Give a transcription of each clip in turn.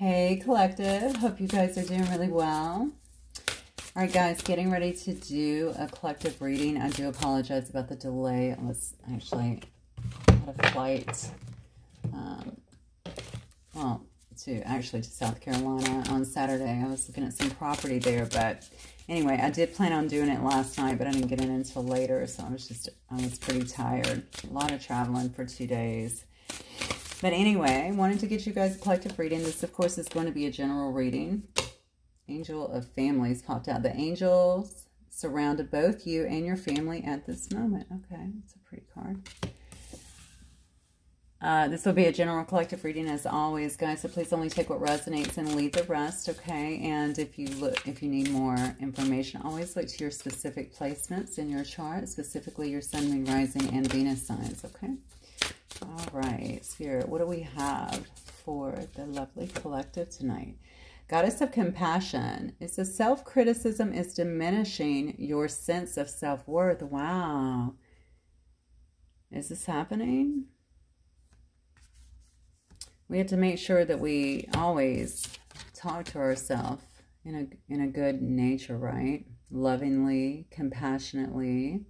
Hey, collective. Hope you guys are doing really well. All right, guys, getting ready to do a collective reading. I do apologize about the delay. I was actually at a flight, um, well, to actually to South Carolina on Saturday. I was looking at some property there, but anyway, I did plan on doing it last night, but I didn't get in until later, so I was just, I was pretty tired. A lot of traveling for two days. But anyway, I wanted to get you guys a collective reading. This, of course, is going to be a general reading. Angel of Families popped out. The angels surrounded both you and your family at this moment. Okay, it's a pretty card. Uh, this will be a general collective reading as always, guys. So please only take what resonates and leave the rest, okay? And if you look, if you need more information, always look to your specific placements in your chart, specifically your Sun, Moon, Rising, and Venus signs, okay? All right, Spirit, what do we have for the lovely collective tonight? Goddess of Compassion. It's a self-criticism is diminishing your sense of self-worth. Wow. Is this happening? We have to make sure that we always talk to ourselves in a, in a good nature, right? Lovingly, compassionately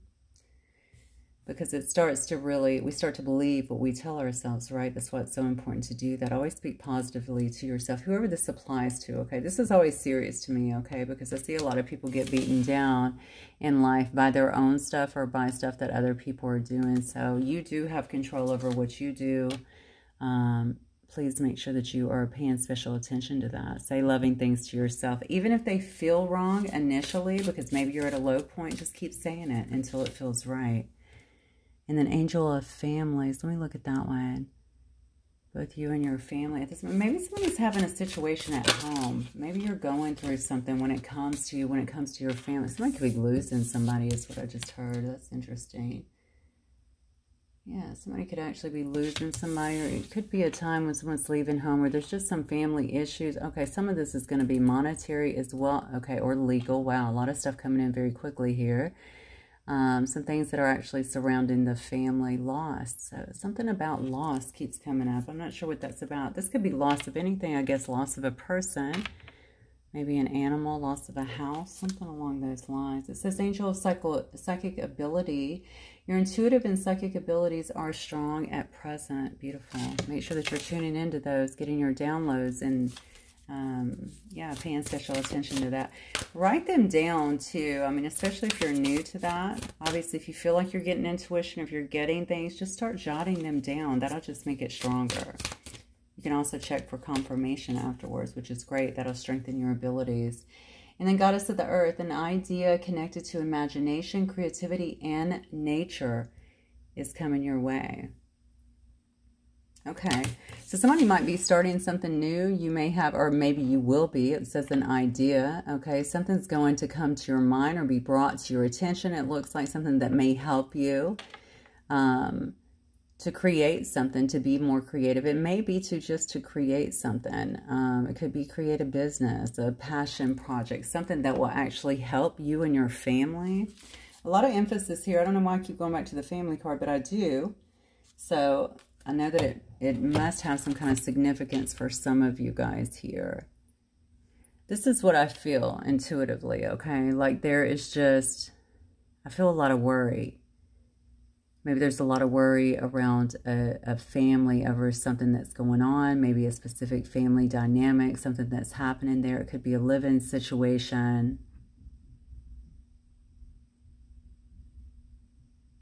because it starts to really, we start to believe what we tell ourselves, right? That's why it's so important to do that. Always speak positively to yourself, whoever this applies to, okay? This is always serious to me, okay? Because I see a lot of people get beaten down in life by their own stuff or by stuff that other people are doing. So you do have control over what you do. Um, please make sure that you are paying special attention to that. Say loving things to yourself, even if they feel wrong initially, because maybe you're at a low point, just keep saying it until it feels right. And then angel of families. Let me look at that one. Both you and your family. Maybe somebody's having a situation at home. Maybe you're going through something when it comes to you, when it comes to your family. Somebody could be losing somebody is what I just heard. That's interesting. Yeah, somebody could actually be losing somebody, or it could be a time when someone's leaving home or there's just some family issues. Okay, some of this is going to be monetary as well. Okay, or legal. Wow, a lot of stuff coming in very quickly here um, some things that are actually surrounding the family loss. So something about loss keeps coming up. I'm not sure what that's about. This could be loss of anything, I guess, loss of a person, maybe an animal, loss of a house, something along those lines. It says angel of psychic ability. Your intuitive and psychic abilities are strong at present. Beautiful. Make sure that you're tuning into those, getting your downloads and um, yeah, paying special attention to that. Write them down too. I mean, especially if you're new to that. Obviously, if you feel like you're getting intuition, if you're getting things, just start jotting them down. That'll just make it stronger. You can also check for confirmation afterwards, which is great. That'll strengthen your abilities. And then Goddess of the Earth, an idea connected to imagination, creativity, and nature is coming your way. Okay, so somebody might be starting something new. You may have, or maybe you will be. It says an idea. Okay, something's going to come to your mind or be brought to your attention. It looks like something that may help you um, to create something, to be more creative. It may be to just to create something. Um, it could be create a business, a passion project, something that will actually help you and your family. A lot of emphasis here. I don't know why I keep going back to the family card, but I do. So I know that it, it must have some kind of significance for some of you guys here. This is what I feel intuitively, okay? Like there is just, I feel a lot of worry. Maybe there's a lot of worry around a, a family over something that's going on, maybe a specific family dynamic, something that's happening there. It could be a living situation.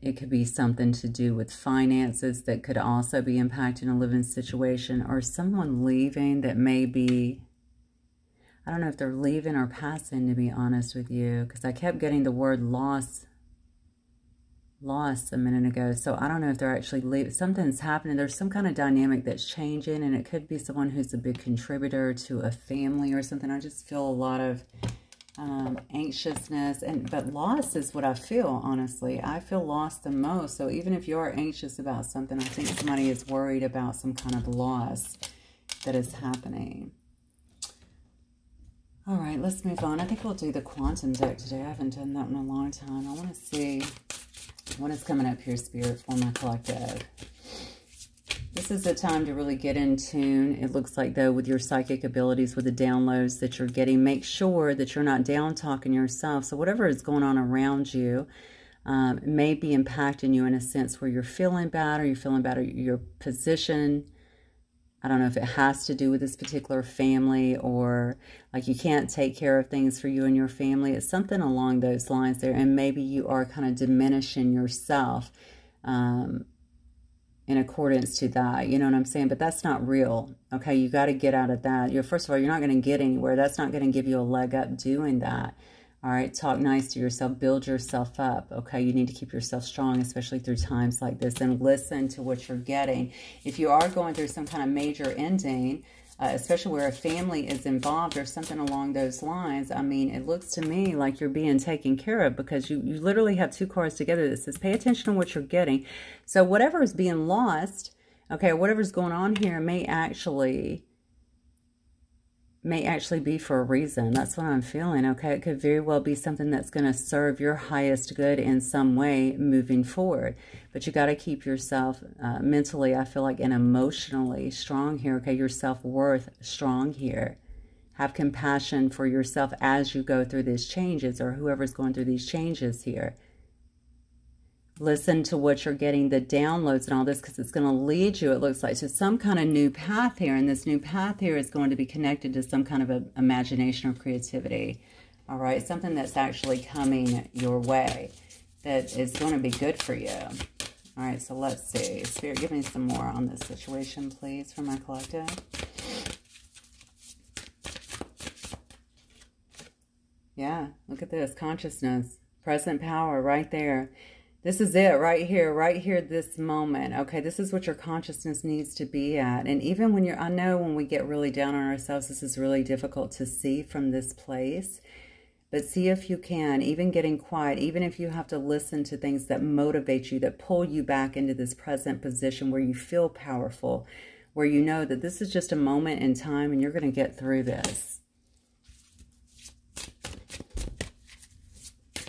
It could be something to do with finances that could also be impacting a living situation or someone leaving that may be, I don't know if they're leaving or passing to be honest with you because I kept getting the word loss loss a minute ago. So I don't know if they're actually leaving. Something's happening. There's some kind of dynamic that's changing and it could be someone who's a big contributor to a family or something. I just feel a lot of um, anxiousness, and but loss is what I feel, honestly. I feel lost the most. So even if you're anxious about something, I think somebody is worried about some kind of loss that is happening. All right, let's move on. I think we'll do the quantum deck today. I haven't done that in a long time. I want to see what is coming up here, Spirit, for my collective. This is the time to really get in tune. It looks like, though, with your psychic abilities, with the downloads that you're getting, make sure that you're not down-talking yourself. So whatever is going on around you um, may be impacting you in a sense where you're feeling bad or you're feeling bad or your position. I don't know if it has to do with this particular family or like you can't take care of things for you and your family. It's something along those lines there. And maybe you are kind of diminishing yourself um, in accordance to that. You know what I'm saying? But that's not real. Okay, you got to get out of that. You're first of all, you're not going to get anywhere. That's not going to give you a leg up doing that. All right, talk nice to yourself, build yourself up. Okay, you need to keep yourself strong, especially through times like this, and listen to what you're getting. If you are going through some kind of major ending, uh, especially where a family is involved or something along those lines, I mean, it looks to me like you're being taken care of because you, you literally have two cards together that says pay attention to what you're getting. So whatever is being lost, okay, whatever's going on here may actually may actually be for a reason. That's what I'm feeling, okay? It could very well be something that's going to serve your highest good in some way moving forward. But you got to keep yourself uh, mentally, I feel like, and emotionally strong here, okay? Your self-worth strong here. Have compassion for yourself as you go through these changes or whoever's going through these changes here listen to what you're getting, the downloads and all this, because it's going to lead you, it looks like, to some kind of new path here. And this new path here is going to be connected to some kind of a, imagination or creativity. All right, something that's actually coming your way that is going to be good for you. All right, so let's see. Spirit, give me some more on this situation, please, for my collective. Yeah, look at this. Consciousness. Present power right there. This is it right here, right here, this moment. Okay, this is what your consciousness needs to be at. And even when you're, I know when we get really down on ourselves, this is really difficult to see from this place. But see if you can, even getting quiet, even if you have to listen to things that motivate you, that pull you back into this present position where you feel powerful, where you know that this is just a moment in time and you're going to get through this.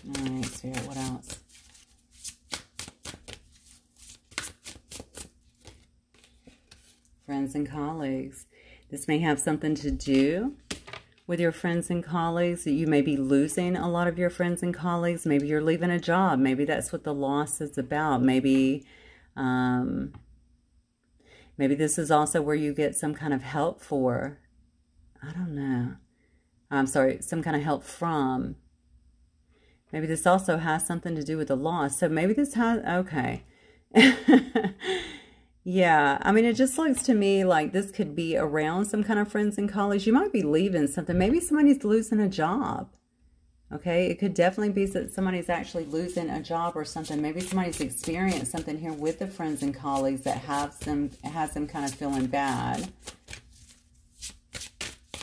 All right, Spirit, what else? Friends and colleagues. This may have something to do with your friends and colleagues. You may be losing a lot of your friends and colleagues. Maybe you're leaving a job. Maybe that's what the loss is about. Maybe, um, maybe this is also where you get some kind of help for. I don't know. I'm sorry, some kind of help from. Maybe this also has something to do with the loss. So maybe this has, okay. Yeah, I mean, it just looks to me like this could be around some kind of friends in college. You might be leaving something. Maybe somebody's losing a job. Okay, it could definitely be that somebody's actually losing a job or something. Maybe somebody's experienced something here with the friends and colleagues that have some has them kind of feeling bad.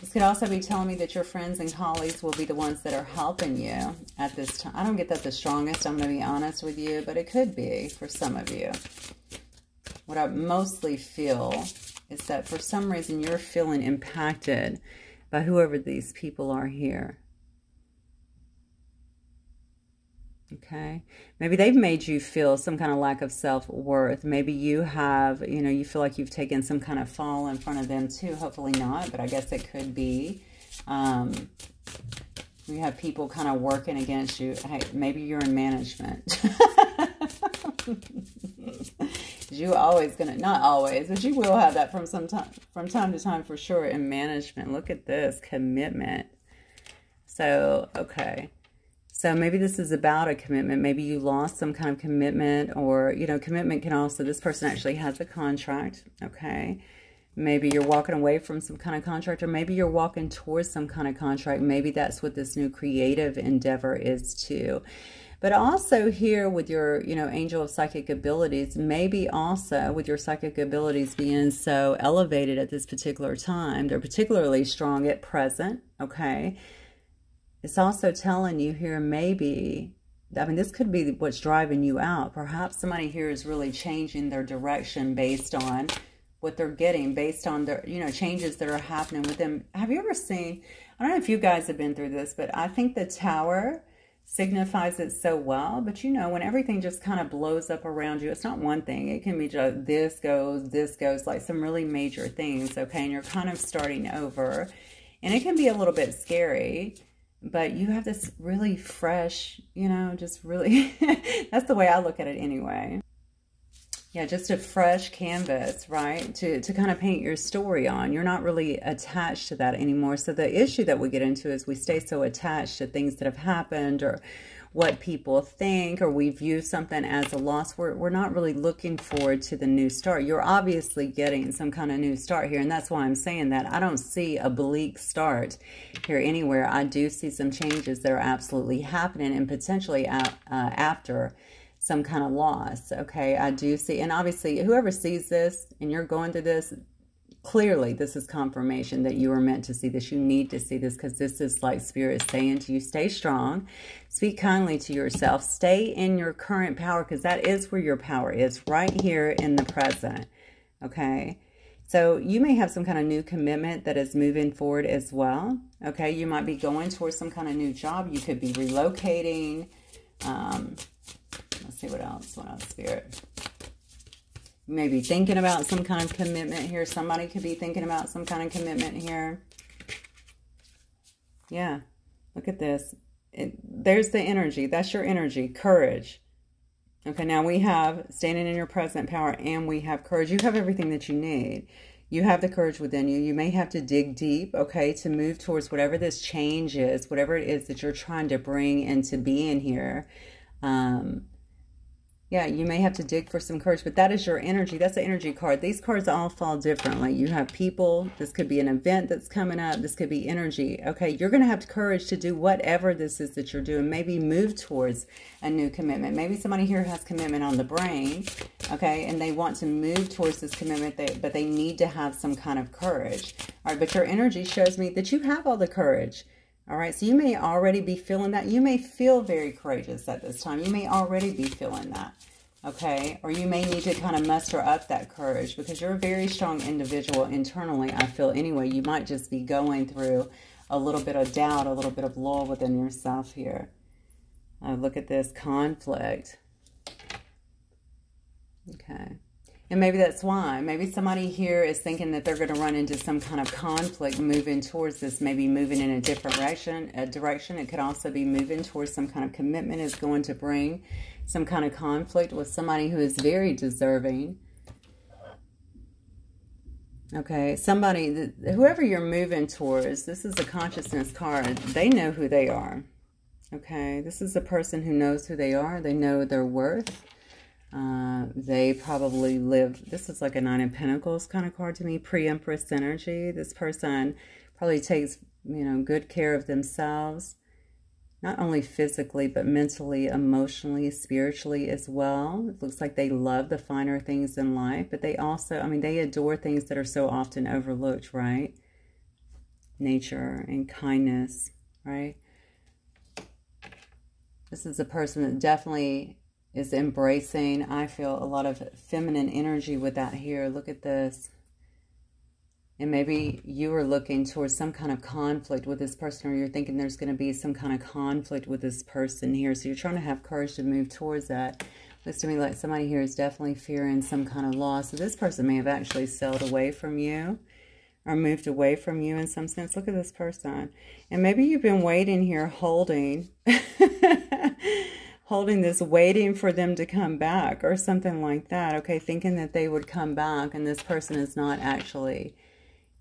This could also be telling me that your friends and colleagues will be the ones that are helping you at this time. I don't get that the strongest, I'm going to be honest with you, but it could be for some of you what I mostly feel is that for some reason you're feeling impacted by whoever these people are here. Okay. Maybe they've made you feel some kind of lack of self-worth. Maybe you have, you know, you feel like you've taken some kind of fall in front of them too. Hopefully not, but I guess it could be. Um, we have people kind of working against you. Hey, maybe you're in management. you always gonna not always, but you will have that from some time from time to time for sure in management. Look at this commitment. So okay. So maybe this is about a commitment. Maybe you lost some kind of commitment or, you know, commitment can also, this person actually has a contract, okay? Maybe you're walking away from some kind of contract or maybe you're walking towards some kind of contract. Maybe that's what this new creative endeavor is too. But also here with your, you know, angel of psychic abilities, maybe also with your psychic abilities being so elevated at this particular time, they're particularly strong at present, okay? It's also telling you here maybe, I mean, this could be what's driving you out. Perhaps somebody here is really changing their direction based on what they're getting, based on their, you know, changes that are happening with them. Have you ever seen, I don't know if you guys have been through this, but I think the tower signifies it so well. But you know, when everything just kind of blows up around you, it's not one thing. It can be just this goes, this goes, like some really major things, okay? And you're kind of starting over. And it can be a little bit scary, but you have this really fresh, you know, just really, that's the way I look at it anyway. Yeah, just a fresh canvas, right? To, to kind of paint your story on. You're not really attached to that anymore. So the issue that we get into is we stay so attached to things that have happened or what people think or we view something as a loss. We're, we're not really looking forward to the new start. You're obviously getting some kind of new start here. And that's why I'm saying that. I don't see a bleak start here anywhere. I do see some changes that are absolutely happening and potentially uh, after some kind of loss. Okay, I do see, and obviously, whoever sees this and you're going through this, clearly this is confirmation that you are meant to see this. You need to see this because this is like Spirit saying to you, stay strong, speak kindly to yourself, stay in your current power because that is where your power is, right here in the present. Okay. So you may have some kind of new commitment that is moving forward as well. Okay. You might be going towards some kind of new job. You could be relocating. Um, Let's see what else. What else, Spirit? Maybe thinking about some kind of commitment here. Somebody could be thinking about some kind of commitment here. Yeah. Look at this. It, there's the energy. That's your energy. Courage. Okay, now we have standing in your present power and we have courage. You have everything that you need. You have the courage within you. You may have to dig deep, okay, to move towards whatever this change is, whatever it is that you're trying to bring into being here. Um, yeah, you may have to dig for some courage, but that is your energy. That's the energy card. These cards all fall differently. You have people. This could be an event that's coming up. This could be energy. Okay, you're going to have courage to do whatever this is that you're doing. Maybe move towards a new commitment. Maybe somebody here has commitment on the brain, okay, and they want to move towards this commitment, but they need to have some kind of courage. All right, but your energy shows me that you have all the courage. All right, so you may already be feeling that. You may feel very courageous at this time. You may already be feeling that, okay? Or you may need to kind of muster up that courage because you're a very strong individual internally, I feel anyway. You might just be going through a little bit of doubt, a little bit of lull within yourself here. Uh, look at this conflict. Okay. And maybe that's why. Maybe somebody here is thinking that they're going to run into some kind of conflict moving towards this, maybe moving in a different direction. A direction. It could also be moving towards some kind of commitment is going to bring some kind of conflict with somebody who is very deserving. Okay, somebody, whoever you're moving towards, this is a consciousness card. They know who they are. Okay, this is a person who knows who they are. They know their worth. Uh, they probably live, this is like a Nine of Pentacles kind of card to me, pre-Empress energy. This person probably takes, you know, good care of themselves, not only physically, but mentally, emotionally, spiritually as well. It looks like they love the finer things in life, but they also, I mean, they adore things that are so often overlooked, right? Nature and kindness, right? This is a person that definitely is embracing. I feel a lot of feminine energy with that here. Look at this. And maybe you are looking towards some kind of conflict with this person or you're thinking there's going to be some kind of conflict with this person here. So you're trying to have courage to move towards that. Looks to me like somebody here is definitely fearing some kind of loss. So this person may have actually sailed away from you or moved away from you in some sense. Look at this person. And maybe you've been waiting here holding holding this, waiting for them to come back or something like that. Okay, thinking that they would come back and this person is not actually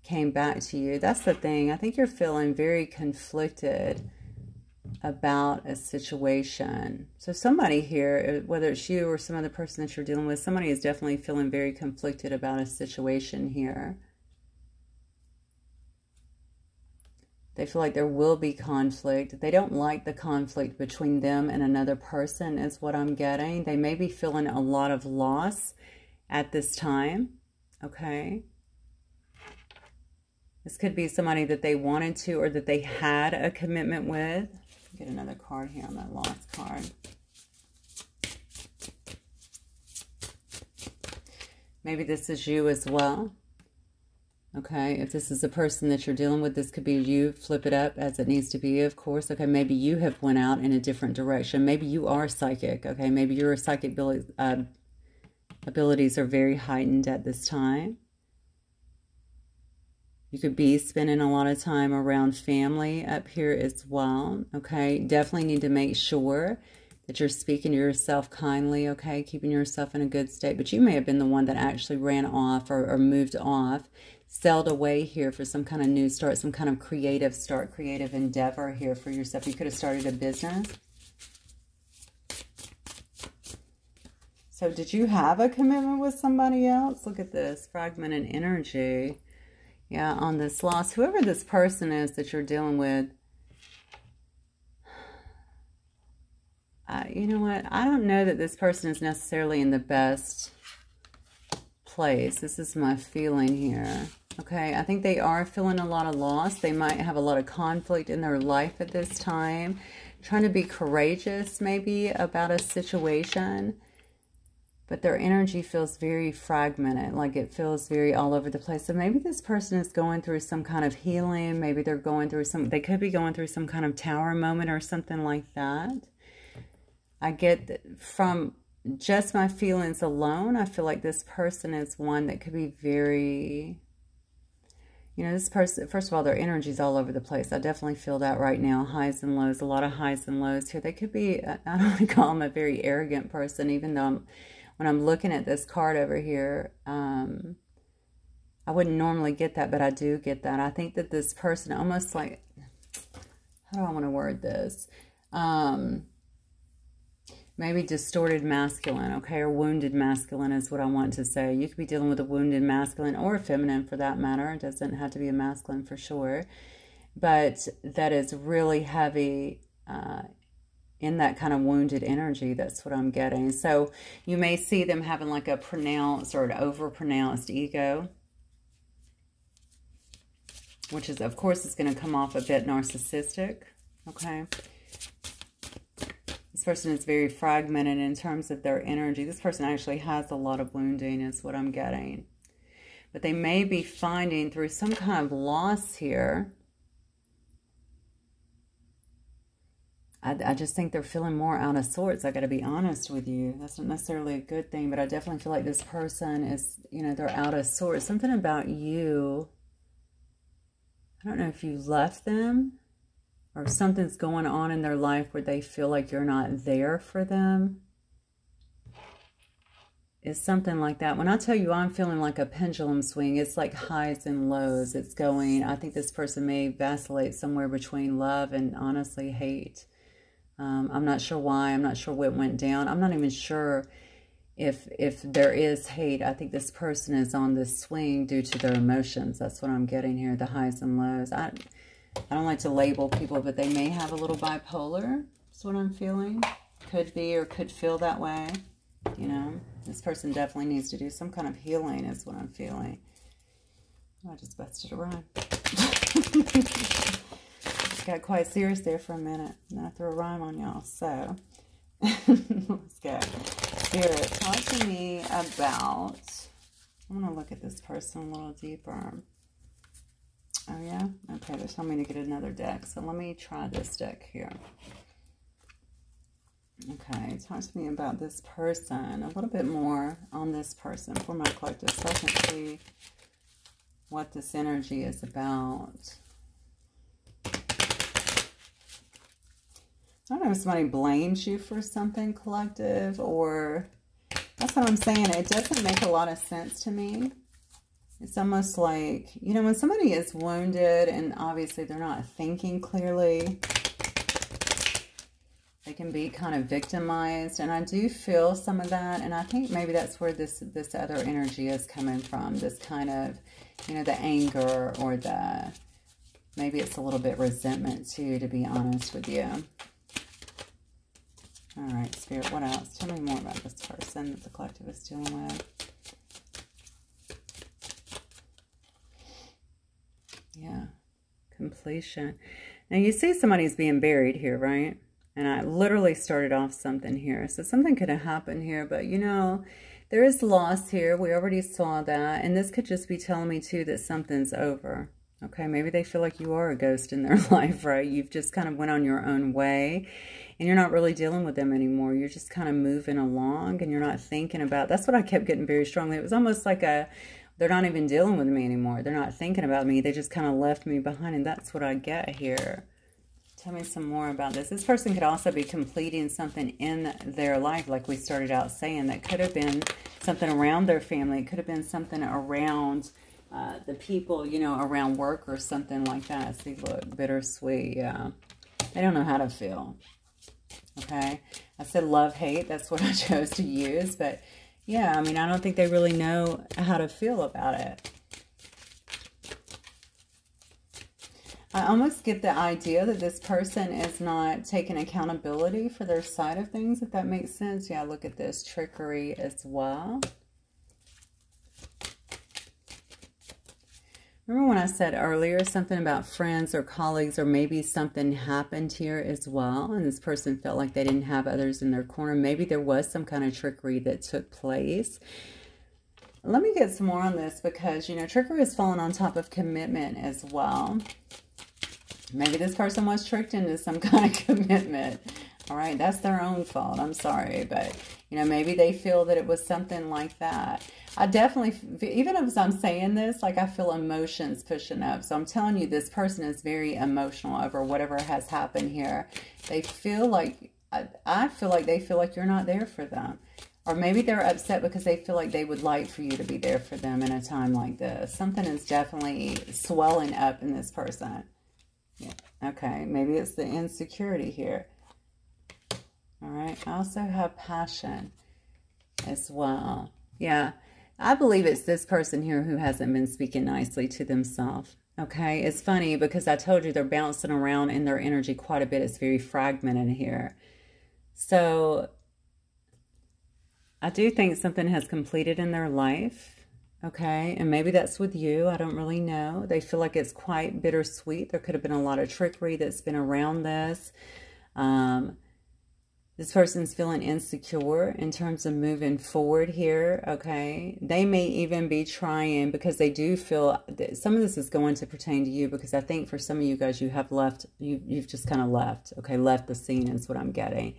came back to you. That's the thing. I think you're feeling very conflicted about a situation. So somebody here, uh, whether it's you or some other person that you're dealing with, somebody is definitely feeling very conflicted about a situation here. They feel like there will be conflict. They don't like the conflict between them and another person is what I'm getting. They may be feeling a lot of loss at this time, okay? This could be somebody that they wanted to or that they had a commitment with. Get another card here on that lost card. Maybe this is you as well. Okay, if this is a person that you're dealing with, this could be you. Flip it up as it needs to be, of course. Okay, maybe you have went out in a different direction. Maybe you are psychic. Okay, maybe your psychic ability, uh, abilities are very heightened at this time. You could be spending a lot of time around family up here as well. Okay, definitely need to make sure that you're speaking to yourself kindly, okay, keeping yourself in a good state. But you may have been the one that actually ran off or, or moved off sailed away here for some kind of new start, some kind of creative start, creative endeavor here for yourself. You could have started a business. So did you have a commitment with somebody else? Look at this, fragmented energy. Yeah, on this loss, whoever this person is that you're dealing with, uh, you know what? I don't know that this person is necessarily in the best place. This is my feeling here. Okay, I think they are feeling a lot of loss. They might have a lot of conflict in their life at this time. Trying to be courageous maybe about a situation. But their energy feels very fragmented, like it feels very all over the place. So maybe this person is going through some kind of healing. Maybe they're going through some, they could be going through some kind of tower moment or something like that. I get from just my feelings alone, I feel like this person is one that could be very, you know, this person, first of all, their energy's all over the place. I definitely feel that right now. Highs and lows, a lot of highs and lows here. They could be, I don't want to call them a very arrogant person, even though I'm, when I'm looking at this card over here, um, I wouldn't normally get that, but I do get that. I think that this person almost like, how do I want to word this? Um, maybe distorted masculine, okay, or wounded masculine is what I want to say. You could be dealing with a wounded masculine or a feminine for that matter. It doesn't have to be a masculine for sure. But that is really heavy uh, in that kind of wounded energy. That's what I'm getting. So you may see them having like a pronounced or an over-pronounced ego. Which is, of course, is going to come off a bit narcissistic. Okay person is very fragmented in terms of their energy. This person actually has a lot of wounding is what I'm getting. But they may be finding through some kind of loss here. I, I just think they're feeling more out of sorts. I got to be honest with you. That's not necessarily a good thing, but I definitely feel like this person is, you know, they're out of sorts. Something about you. I don't know if you left them or something's going on in their life where they feel like you're not there for them. It's something like that. When I tell you I'm feeling like a pendulum swing, it's like highs and lows. It's going, I think this person may vacillate somewhere between love and honestly hate. Um, I'm not sure why. I'm not sure what went down. I'm not even sure if if there is hate. I think this person is on this swing due to their emotions. That's what I'm getting here, the highs and lows. I I don't like to label people, but they may have a little bipolar. That's what I'm feeling. Could be or could feel that way. You know, this person definitely needs to do some kind of healing is what I'm feeling. I just busted a rhyme. got quite serious there for a minute. And I threw a rhyme on y'all. So, let's go. Spirit, talk to me about... I'm going to look at this person a little deeper. Oh, yeah? Okay, they're telling me to get another deck. So let me try this deck here. Okay, talk to me about this person. A little bit more on this person for my collective so I can see what this energy is about. I don't know if somebody blames you for something collective or that's what I'm saying. It doesn't make a lot of sense to me. It's almost like, you know, when somebody is wounded and obviously they're not thinking clearly, they can be kind of victimized. And I do feel some of that. And I think maybe that's where this, this other energy is coming from. This kind of, you know, the anger or the, maybe it's a little bit resentment too, to be honest with you. All right, Spirit, what else? Tell me more about this person that the collective is dealing with. Yeah, completion. Now you see somebody's being buried here, right? And I literally started off something here. So something could have happened here, but you know, There is loss here. We already saw that. And this could just be telling me, too, that something's over. Okay, maybe they feel like you are a ghost in their life, right? You've just kind of went on your own way and you're not really dealing with them anymore. You're just kind of moving along and you're not thinking about, that's what I kept getting very strongly. It was almost like a, they're not even dealing with me anymore. They're not thinking about me. They just kind of left me behind and that's what I get here. Tell me some more about this. This person could also be completing something in their life, like we started out saying, that could have been something around their family. It could have been something around uh, the people, you know, around work or something like that. See, look, bittersweet, yeah. They don't know how to feel okay? I said love, hate. That's what I chose to use. But yeah, I mean, I don't think they really know how to feel about it. I almost get the idea that this person is not taking accountability for their side of things, if that makes sense. Yeah, look at this trickery as well. Remember when I said earlier something about friends or colleagues or maybe something happened here as well and this person felt like they didn't have others in their corner. Maybe there was some kind of trickery that took place. Let me get some more on this because, you know, trickery is falling on top of commitment as well. Maybe this person was tricked into some kind of commitment. All right, that's their own fault. I'm sorry, but, you know, maybe they feel that it was something like that. I definitely, even as I'm saying this, like I feel emotions pushing up. So I'm telling you, this person is very emotional over whatever has happened here. They feel like, I, I feel like they feel like you're not there for them. Or maybe they're upset because they feel like they would like for you to be there for them in a time like this. Something is definitely swelling up in this person. Yeah. Okay, maybe it's the insecurity here. All right, I also have passion as well. Yeah, I believe it's this person here who hasn't been speaking nicely to themselves. Okay, it's funny because I told you they're bouncing around in their energy quite a bit. It's very fragmented here. So I do think something has completed in their life. Okay, and maybe that's with you. I don't really know. They feel like it's quite bittersweet. There could have been a lot of trickery that's been around this. Um, this person's feeling insecure in terms of moving forward here, okay? They may even be trying because they do feel that some of this is going to pertain to you because I think for some of you guys, you have left, you, you've just kind of left, okay? Left the scene is what I'm getting,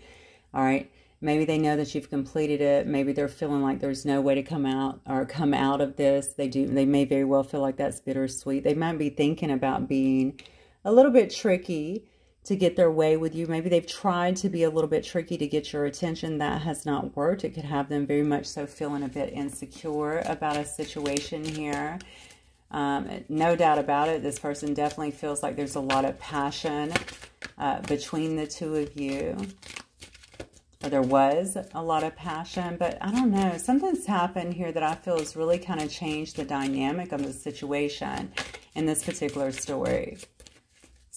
all right? Maybe they know that you've completed it. Maybe they're feeling like there's no way to come out or come out of this. They do. They may very well feel like that's bittersweet. They might be thinking about being a little bit tricky, to get their way with you. Maybe they've tried to be a little bit tricky to get your attention. That has not worked. It could have them very much so feeling a bit insecure about a situation here. Um, no doubt about it, this person definitely feels like there's a lot of passion uh, between the two of you. Or there was a lot of passion, but I don't know. Something's happened here that I feel has really kind of changed the dynamic of the situation in this particular story.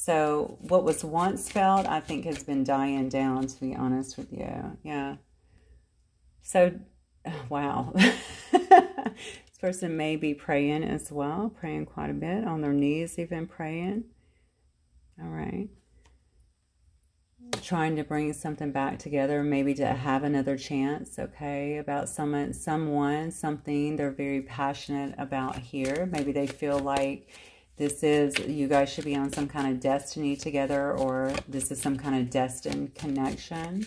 So what was once felt, I think, has been dying down, to be honest with you. Yeah. So, wow. this person may be praying as well, praying quite a bit, on their knees even praying. All right. Trying to bring something back together, maybe to have another chance, okay, about someone, someone, something they're very passionate about here. Maybe they feel like this is, you guys should be on some kind of destiny together or this is some kind of destined connection.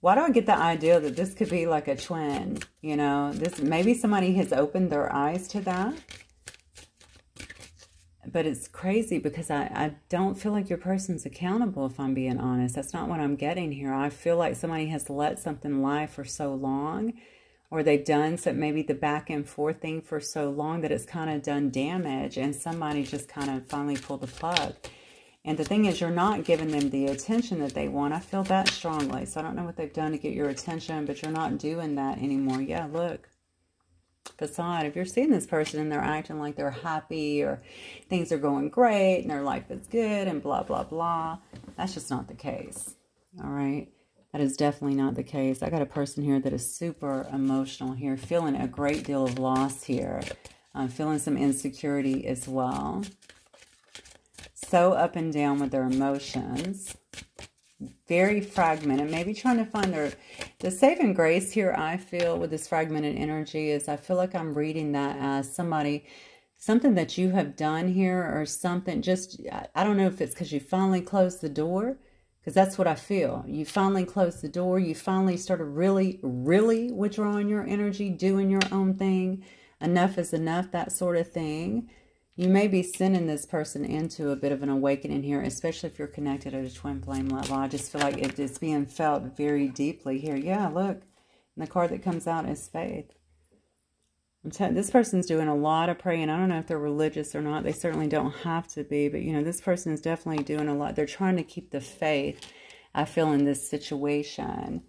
Why do I get the idea that this could be like a twin? You know, this maybe somebody has opened their eyes to that. But it's crazy because I, I don't feel like your person's accountable, if I'm being honest. That's not what I'm getting here. I feel like somebody has let something lie for so long or they've done so maybe the back and forth thing for so long that it's kind of done damage and somebody just kind of finally pulled the plug. And the thing is, you're not giving them the attention that they want. I feel that strongly. So I don't know what they've done to get your attention, but you're not doing that anymore. Yeah, look. Facade. If you're seeing this person and they're acting like they're happy or things are going great and their life is good and blah, blah, blah, that's just not the case. All right. That is definitely not the case. I got a person here that is super emotional here, feeling a great deal of loss here. Uh, feeling some insecurity as well. So up and down with their emotions. Very fragmented. Maybe trying to find their The saving grace here, I feel, with this fragmented energy is I feel like I'm reading that as somebody, something that you have done here or something just, I don't know if it's because you finally closed the door, because that's what I feel. You finally closed the door. You finally started really, really withdrawing your energy, doing your own thing. Enough is enough, that sort of thing. You may be sending this person into a bit of an awakening here, especially if you're connected at a twin flame level. I just feel like it is being felt very deeply here. Yeah, look. And the card that comes out is faith. I'm telling this person's doing a lot of praying. I don't know if they're religious or not. They certainly don't have to be. But, you know, this person is definitely doing a lot. They're trying to keep the faith, I feel, in this situation.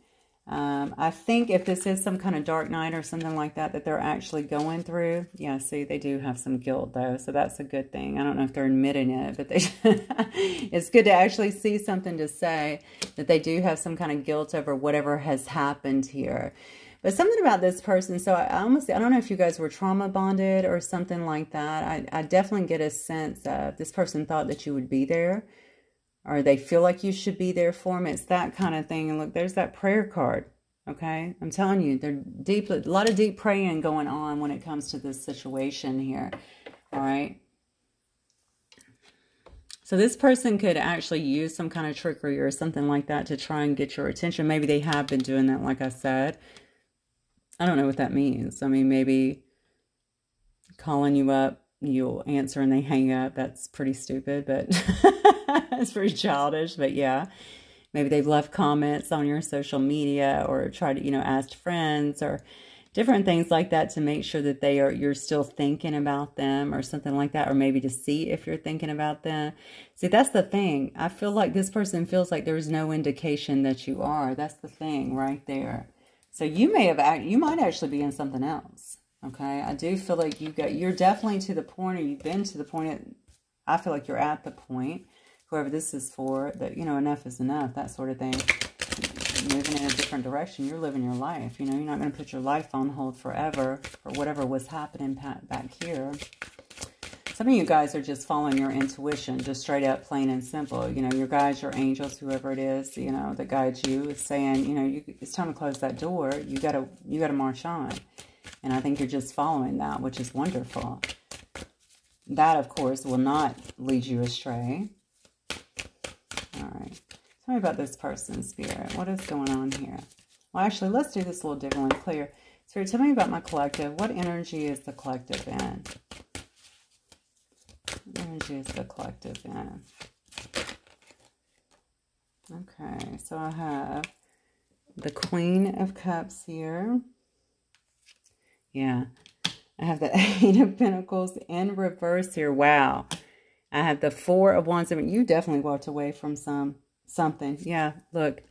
Um, I think if this is some kind of dark night or something like that that they're actually going through, yeah, see, they do have some guilt though, so that's a good thing. I don't know if they're admitting it, but they it's good to actually see something to say that they do have some kind of guilt over whatever has happened here. But something about this person, so I almost, I don't know if you guys were trauma bonded or something like that. I, I definitely get a sense of this person thought that you would be there or they feel like you should be there for them. It's that kind of thing. And look, there's that prayer card. Okay, I'm telling you, there's deep, a lot of deep praying going on when it comes to this situation here. All right. So this person could actually use some kind of trickery or something like that to try and get your attention. Maybe they have been doing that, like I said. I don't know what that means. I mean, maybe calling you up, you'll answer and they hang up. That's pretty stupid, but it's pretty childish. But yeah, maybe they've left comments on your social media or tried to, you know, ask friends or different things like that to make sure that they are you're still thinking about them or something like that or maybe to see if you're thinking about them see that's the thing i feel like this person feels like there's no indication that you are that's the thing right there so you may have you might actually be in something else Okay, I do feel like you got, you're definitely to the point, or you've been to the point, I feel like you're at the point, whoever this is for, that, you know, enough is enough, that sort of thing. Moving in a different direction, you're living your life. You know, you're not going to put your life on hold forever for whatever was happening back here. Some of you guys are just following your intuition, just straight up, plain and simple. You know, your guides, your angels, whoever it is, you know, that guides you is saying, you know, you, it's time to close that door. You gotta, you gotta march on. And I think you're just following that, which is wonderful. That, of course, will not lead you astray. All right. Tell me about this person, Spirit. What is going on here? Well, actually, let's do this a little differently. Clear. Spirit, tell me about my collective. What energy is the collective in? Is the collective in? Okay, so I have the Queen of Cups here. Yeah. I have the Eight of Pentacles in reverse here. Wow. I have the Four of Wands. I mean, you definitely walked away from some something. Yeah, look.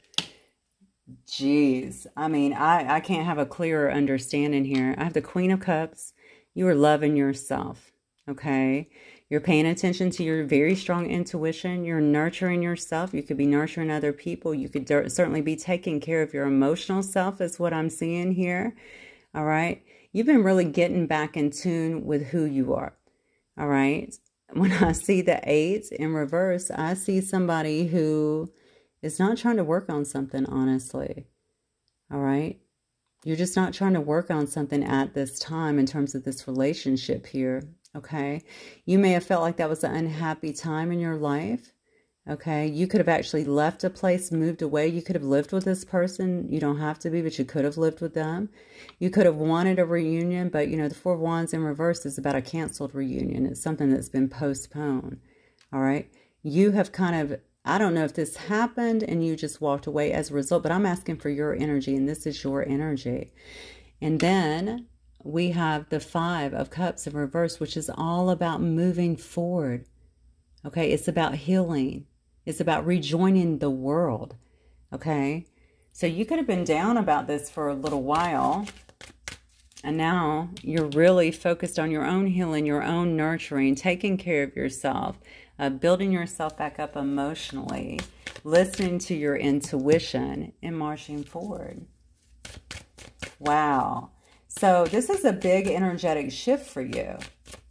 Jeez. I mean, I, I can't have a clearer understanding here. I have the Queen of Cups. You are loving yourself, okay? You're paying attention to your very strong intuition. You're nurturing yourself. You could be nurturing other people. You could certainly be taking care of your emotional self is what I'm seeing here, all right? you've been really getting back in tune with who you are. All right. When I see the eight in reverse, I see somebody who is not trying to work on something, honestly. All right. You're just not trying to work on something at this time in terms of this relationship here. Okay. You may have felt like that was an unhappy time in your life. Okay, you could have actually left a place, moved away. You could have lived with this person. You don't have to be, but you could have lived with them. You could have wanted a reunion, but you know, the Four of Wands in reverse is about a canceled reunion. It's something that's been postponed. All right. You have kind of, I don't know if this happened and you just walked away as a result, but I'm asking for your energy, and this is your energy. And then we have the Five of Cups in reverse, which is all about moving forward. Okay, it's about healing. It's about rejoining the world. Okay. So you could have been down about this for a little while. And now you're really focused on your own healing, your own nurturing, taking care of yourself, uh, building yourself back up emotionally, listening to your intuition, and marching forward. Wow. So this is a big energetic shift for you.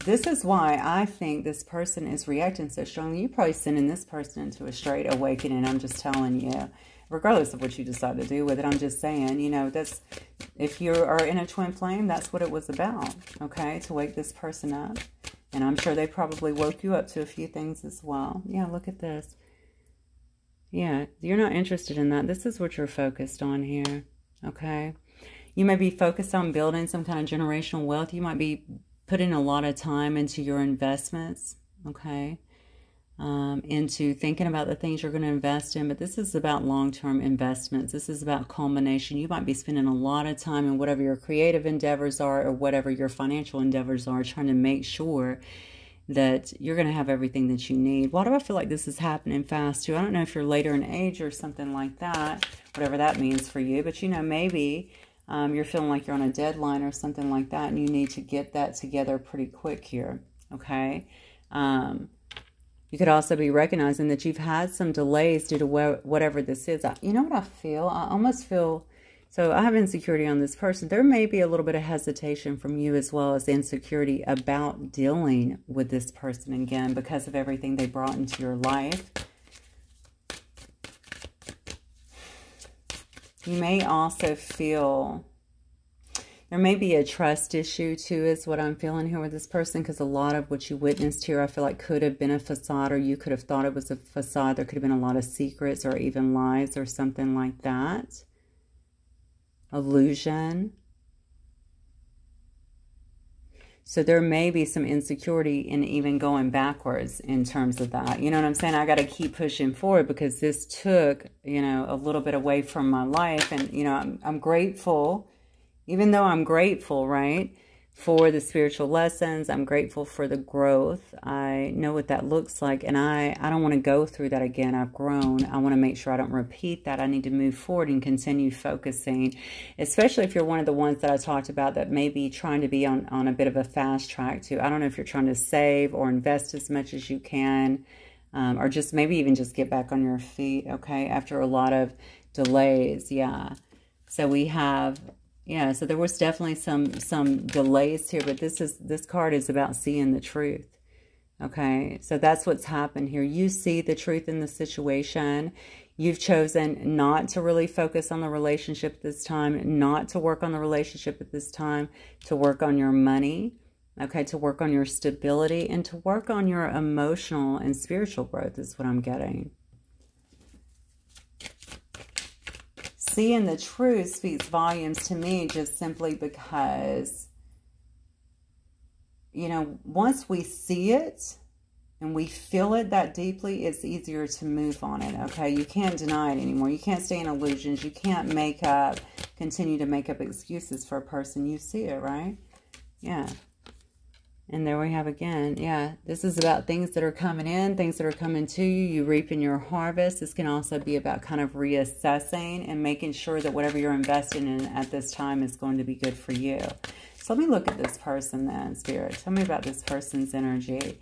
This is why I think this person is reacting so strongly. You're probably sending this person into a straight awakening. I'm just telling you. regardless of what you decide to do with it. I'm just saying, you know, that's if you are in a twin flame, that's what it was about, okay, to wake this person up. And I'm sure they probably woke you up to a few things as well. Yeah, look at this. Yeah, you're not interested in that. This is what you're focused on here, okay? You may be focused on building some kind of generational wealth. You might be putting a lot of time into your investments, okay? Um, into thinking about the things you're going to invest in. But this is about long term investments. This is about culmination. You might be spending a lot of time in whatever your creative endeavors are or whatever your financial endeavors are, trying to make sure that you're going to have everything that you need. Why do I feel like this is happening fast too? I don't know if you're later in age or something like that, whatever that means for you. But you know, maybe um, you're feeling like you're on a deadline or something like that, and you need to get that together pretty quick here, okay? Um, you could also be recognizing that you've had some delays due to wh whatever this is. You know what I feel? I almost feel, so I have insecurity on this person. There may be a little bit of hesitation from you as well as insecurity about dealing with this person again because of everything they brought into your life. You may also feel there may be a trust issue too, is what I'm feeling here with this person, because a lot of what you witnessed here, I feel like could have been a facade, or you could have thought it was a facade. There could have been a lot of secrets or even lies or something like that. Illusion. So there may be some insecurity in even going backwards in terms of that. You know what I'm saying? I got to keep pushing forward because this took, you know, a little bit away from my life. And, you know, I'm, I'm grateful, even though I'm grateful, right? For the spiritual lessons. I'm grateful for the growth. I know what that looks like, and I, I don't want to go through that again. I've grown. I want to make sure I don't repeat that. I need to move forward and continue focusing, especially if you're one of the ones that I talked about that may be trying to be on, on a bit of a fast track to. I don't know if you're trying to save or invest as much as you can, um, or just maybe even just get back on your feet, okay, after a lot of delays. Yeah. So we have yeah, so there was definitely some some delays here, but this is this card is about seeing the truth. Okay, so that's what's happened here. You see the truth in the situation. You've chosen not to really focus on the relationship this time, not to work on the relationship at this time, to work on your money, okay, to work on your stability, and to work on your emotional and spiritual growth is what I'm getting. Seeing the truth speaks volumes to me just simply because, you know, once we see it and we feel it that deeply, it's easier to move on it, okay? You can't deny it anymore. You can't stay in illusions. You can't make up, continue to make up excuses for a person. You see it, right? Yeah. And there we have again. Yeah, this is about things that are coming in, things that are coming to you. You reap in your harvest. This can also be about kind of reassessing and making sure that whatever you're investing in at this time is going to be good for you. So let me look at this person then, Spirit. Tell me about this person's energy.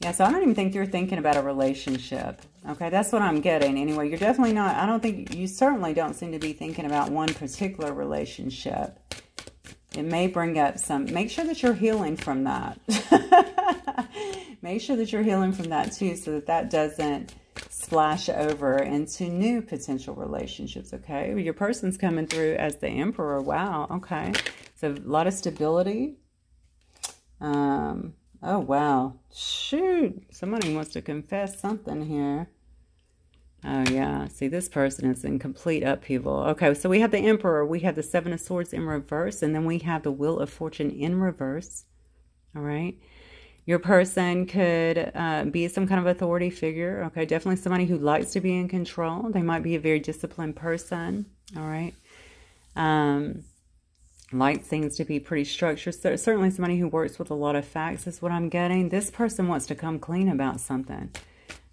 Yeah, so I don't even think you're thinking about a relationship. Okay, that's what I'm getting. Anyway, you're definitely not, I don't think, you certainly don't seem to be thinking about one particular relationship. It may bring up some, make sure that you're healing from that. make sure that you're healing from that too so that that doesn't splash over into new potential relationships, okay? Your person's coming through as the emperor. Wow, okay. So a lot of stability. Um, oh, wow. Shoot. Somebody wants to confess something here. Oh, yeah. See, this person is in complete upheaval. Okay, so we have the Emperor. We have the Seven of Swords in reverse. And then we have the Wheel of Fortune in reverse. All right. Your person could uh, be some kind of authority figure. Okay, definitely somebody who likes to be in control. They might be a very disciplined person. All right. Um, likes things to be pretty structured. So certainly somebody who works with a lot of facts is what I'm getting. This person wants to come clean about something.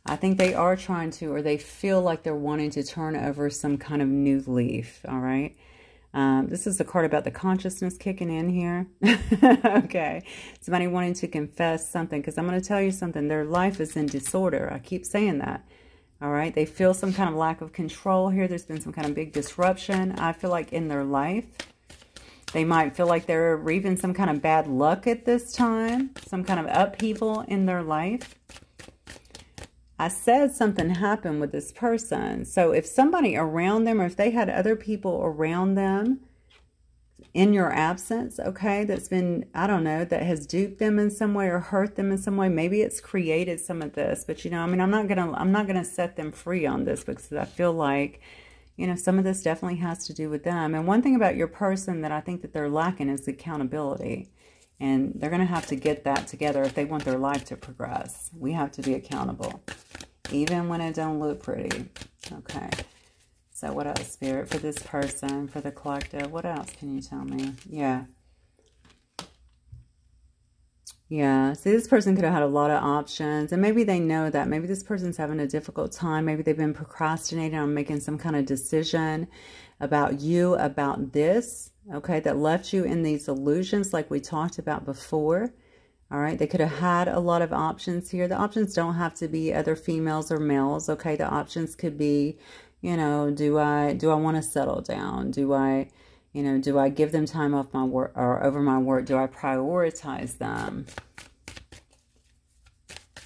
I think they are trying to, or they feel like they're wanting to turn over some kind of new leaf, all right? Um, this is the card about the consciousness kicking in here. okay. Somebody wanting to confess something, because I'm going to tell you something. Their life is in disorder. I keep saying that. All right. They feel some kind of lack of control here. There's been some kind of big disruption. I feel like in their life, they might feel like they're reaping some kind of bad luck at this time, some kind of upheaval in their life. I said something happened with this person. So if somebody around them or if they had other people around them in your absence, okay, that's been, I don't know, that has duped them in some way or hurt them in some way. Maybe it's created some of this, but you know, I mean, I'm not going to, I'm not going to set them free on this because I feel like, you know, some of this definitely has to do with them. And one thing about your person that I think that they're lacking is accountability. And they're going to have to get that together if they want their life to progress. We have to be accountable, even when it don't look pretty. Okay. So what else, Spirit, for this person, for the collective? What else can you tell me? Yeah. Yeah, see, this person could have had a lot of options, and maybe they know that. Maybe this person's having a difficult time. Maybe they've been procrastinating on making some kind of decision about you, about this, okay, that left you in these illusions like we talked about before. All right, they could have had a lot of options here. The options don't have to be other females or males, okay? The options could be, you know, do I do I want to settle down? Do I, you know, do I give them time off my work or over my work? Do I prioritize them?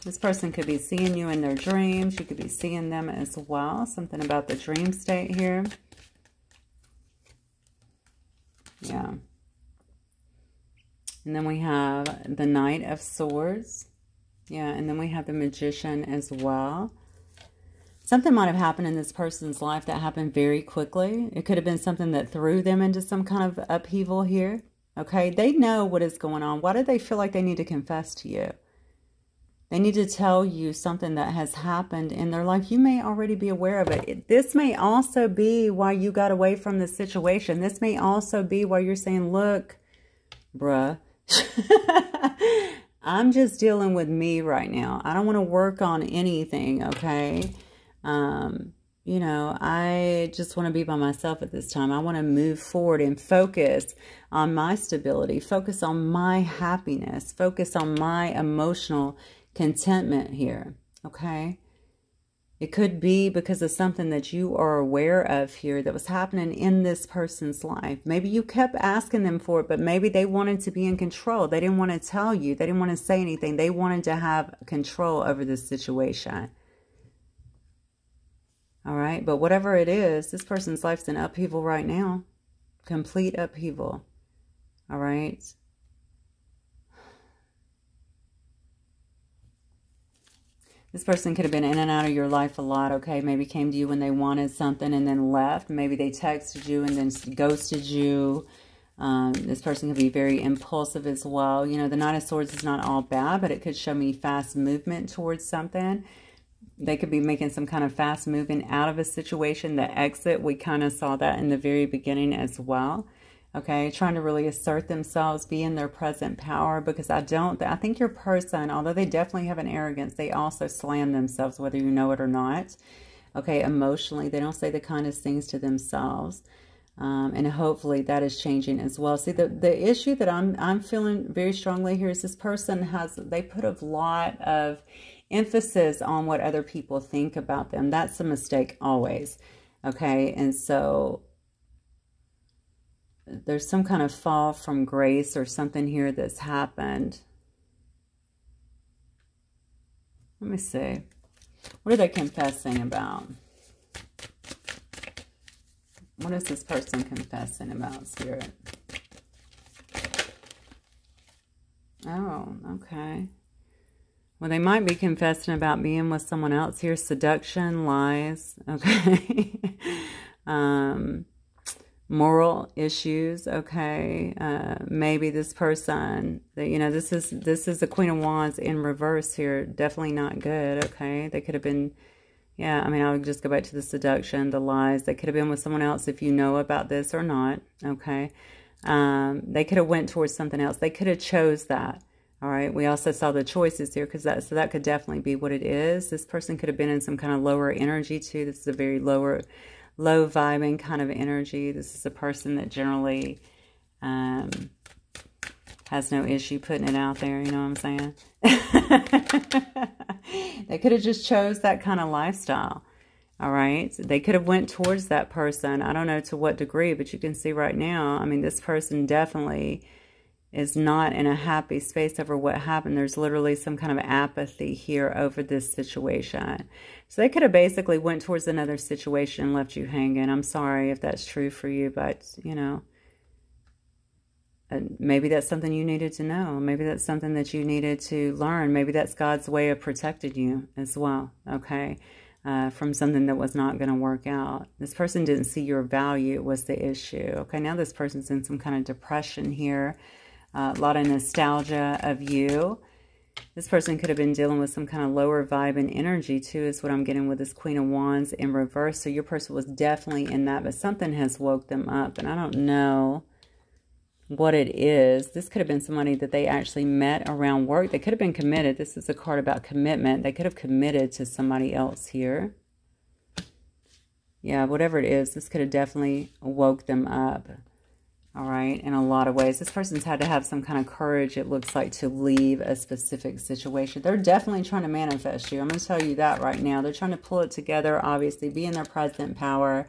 This person could be seeing you in their dreams. You could be seeing them as well. Something about the dream state here. Yeah. And then we have the Knight of Swords. Yeah, and then we have the Magician as well. Something might have happened in this person's life that happened very quickly. It could have been something that threw them into some kind of upheaval here. Okay, they know what is going on. Why do they feel like they need to confess to you? They need to tell you something that has happened in their life. You may already be aware of it. This may also be why you got away from the situation. This may also be why you're saying, look, bruh, I'm just dealing with me right now. I don't want to work on anything, okay? Um, you know, I just want to be by myself at this time. I want to move forward and focus on my stability, focus on my happiness, focus on my emotional contentment here, okay? It could be because of something that you are aware of here that was happening in this person's life. Maybe you kept asking them for it, but maybe they wanted to be in control. They didn't want to tell you. They didn't want to say anything. They wanted to have control over this situation. All right. But whatever it is, this person's life's in upheaval right now. Complete upheaval. All right. This person could have been in and out of your life a lot, okay? Maybe came to you when they wanted something and then left. Maybe they texted you and then ghosted you. Um, this person could be very impulsive as well. You know, the Knight of Swords is not all bad, but it could show me fast movement towards something. They could be making some kind of fast moving out of a situation. The exit, we kind of saw that in the very beginning as well okay trying to really assert themselves be in their present power because i don't i think your person although they definitely have an arrogance they also slam themselves whether you know it or not okay emotionally. They don't say the kindest things to themselves um, and hopefully that is changing as well. See the the issue that i'm i'm feeling very strongly here is this person has they put a lot of emphasis on what other people think about them. That's a mistake always okay? And so there's some kind of fall from grace or something here that's happened. Let me see. What are they confessing about? What is this person confessing about, Spirit? Oh, okay. Well, they might be confessing about being with someone else here. Seduction, lies, okay? um, moral issues okay? Uh, maybe this person that you know this is this is the queen of wands in reverse here. Definitely not good okay? They could have been yeah i mean i would just go back to the seduction the lies. They could have been with someone else if you know about this or not okay? Um, they could have went towards something else. They could have chose that all right? We also saw the choices here because that so that could definitely be what it is. This person could have been in some kind of lower energy too. This is a very lower low vibing kind of energy. This is a person that generally um, has no issue putting it out there. You know what I'm saying? they could have just chose that kind of lifestyle. All right. They could have went towards that person. I don't know to what degree, but you can see right now, I mean, this person definitely is not in a happy space over what happened. There's literally some kind of apathy here over this situation. So they could have basically went towards another situation and left you hanging. I'm sorry if that's true for you, but, you know, maybe that's something you needed to know. Maybe that's something that you needed to learn. Maybe that's God's way of protecting you as well, okay, uh, from something that was not going to work out. This person didn't see your value was the issue. Okay, now this person's in some kind of depression here. Uh, a lot of nostalgia of you. This person could have been dealing with some kind of lower vibe and energy too, is what I'm getting with this Queen of Wands in reverse. So your person was definitely in that, but something has woke them up. And I don't know what it is. This could have been somebody that they actually met around work. They could have been committed. This is a card about commitment. They could have committed to somebody else here. Yeah, whatever it is, this could have definitely woke them up. All right, in a lot of ways. This person's had to have some kind of courage, it looks like, to leave a specific situation. They're definitely trying to manifest you. I'm going to tell you that right now. They're trying to pull it together, obviously, be in their present power.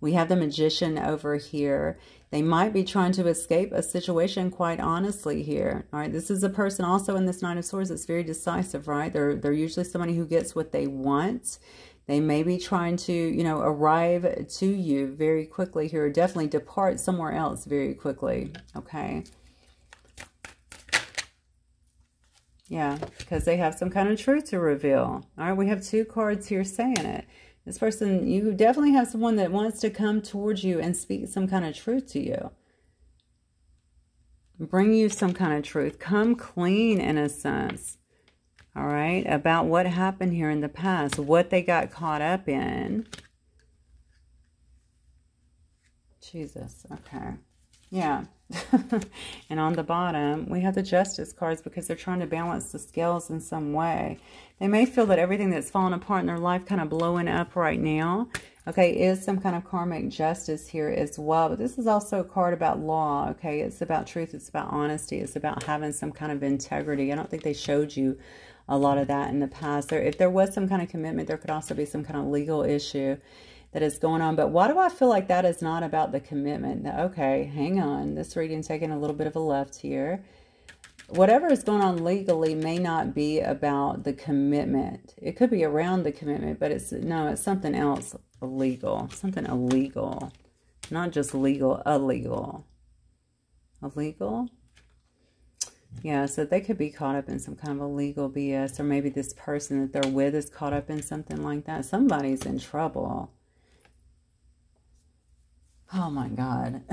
We have the magician over here. They might be trying to escape a situation quite honestly here. All right, this is a person also in this Knight of Swords that's very decisive, right? They're, they're usually somebody who gets what they want. They may be trying to, you know, arrive to you very quickly here. Definitely depart somewhere else very quickly, okay? Yeah, because they have some kind of truth to reveal. All right, we have two cards here saying it. This person, you definitely have someone that wants to come towards you and speak some kind of truth to you. Bring you some kind of truth. Come clean in a sense. All right. About what happened here in the past. What they got caught up in. Jesus. Okay. Yeah. and on the bottom, we have the justice cards because they're trying to balance the scales in some way. They may feel that everything that's fallen apart in their life kind of blowing up right now, okay, is some kind of karmic justice here as well. But this is also a card about law, okay? It's about truth. It's about honesty. It's about having some kind of integrity. I don't think they showed you a lot of that in the past. There, If there was some kind of commitment, there could also be some kind of legal issue that is going on. But why do I feel like that is not about the commitment? Okay, hang on. This reading taking a little bit of a left here. Whatever is going on legally may not be about the commitment. It could be around the commitment, but it's no, it's something else illegal. Something illegal. Not just legal, illegal. Illegal? Yeah, so they could be caught up in some kind of illegal BS, or maybe this person that they're with is caught up in something like that. Somebody's in trouble. Oh my God.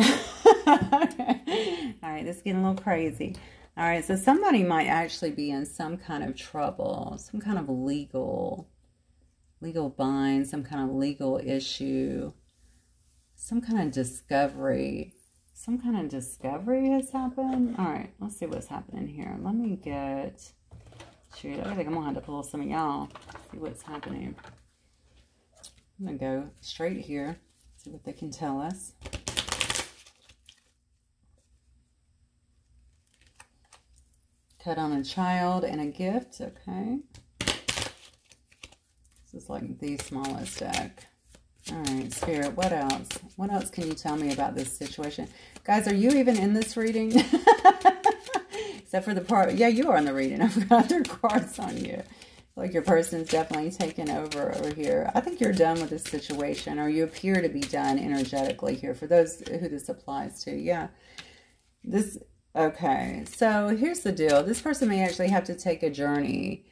All right, this is getting a little crazy. All right, so somebody might actually be in some kind of trouble, some kind of legal, legal bind, some kind of legal issue, some kind of discovery. Some kind of discovery has happened. All right, let's see what's happening here. Let me get, shoot, I think I'm to have to pull some of y'all, see what's happening. I'm to go straight here. See what they can tell us. Cut on a child and a gift. Okay. This is like the smallest deck. All right, Spirit, what else? What else can you tell me about this situation? Guys, are you even in this reading? Except for the part, yeah, you are in the reading. I've got other cards on you like your person's definitely taken over over here. I think you're done with this situation, or you appear to be done energetically here for those who this applies to. Yeah. This, okay. So here's the deal. This person may actually have to take a journey,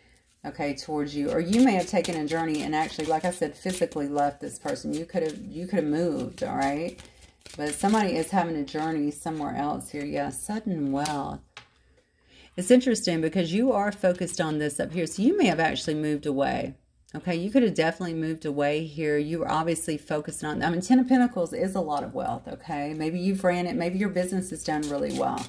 okay, towards you, or you may have taken a journey and actually, like I said, physically left this person. You could have, you could have moved, all right? But somebody is having a journey somewhere else here. Yeah, sudden wealth. It's interesting because you are focused on this up here. So you may have actually moved away. Okay, you could have definitely moved away here. You were obviously focused on, I mean, Ten of Pentacles is a lot of wealth, okay? Maybe you've ran it. Maybe your business has done really well,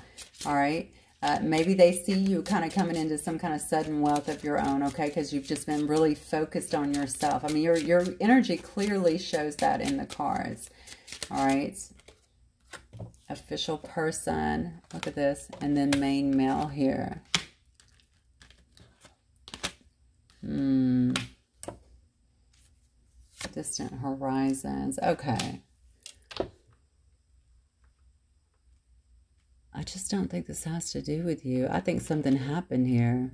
all right? Uh, maybe they see you kind of coming into some kind of sudden wealth of your own, okay? Because you've just been really focused on yourself. I mean, your, your energy clearly shows that in the cards, all right? official person. Look at this. And then main male here. Hmm. Distant horizons. Okay. I just don't think this has to do with you. I think something happened here.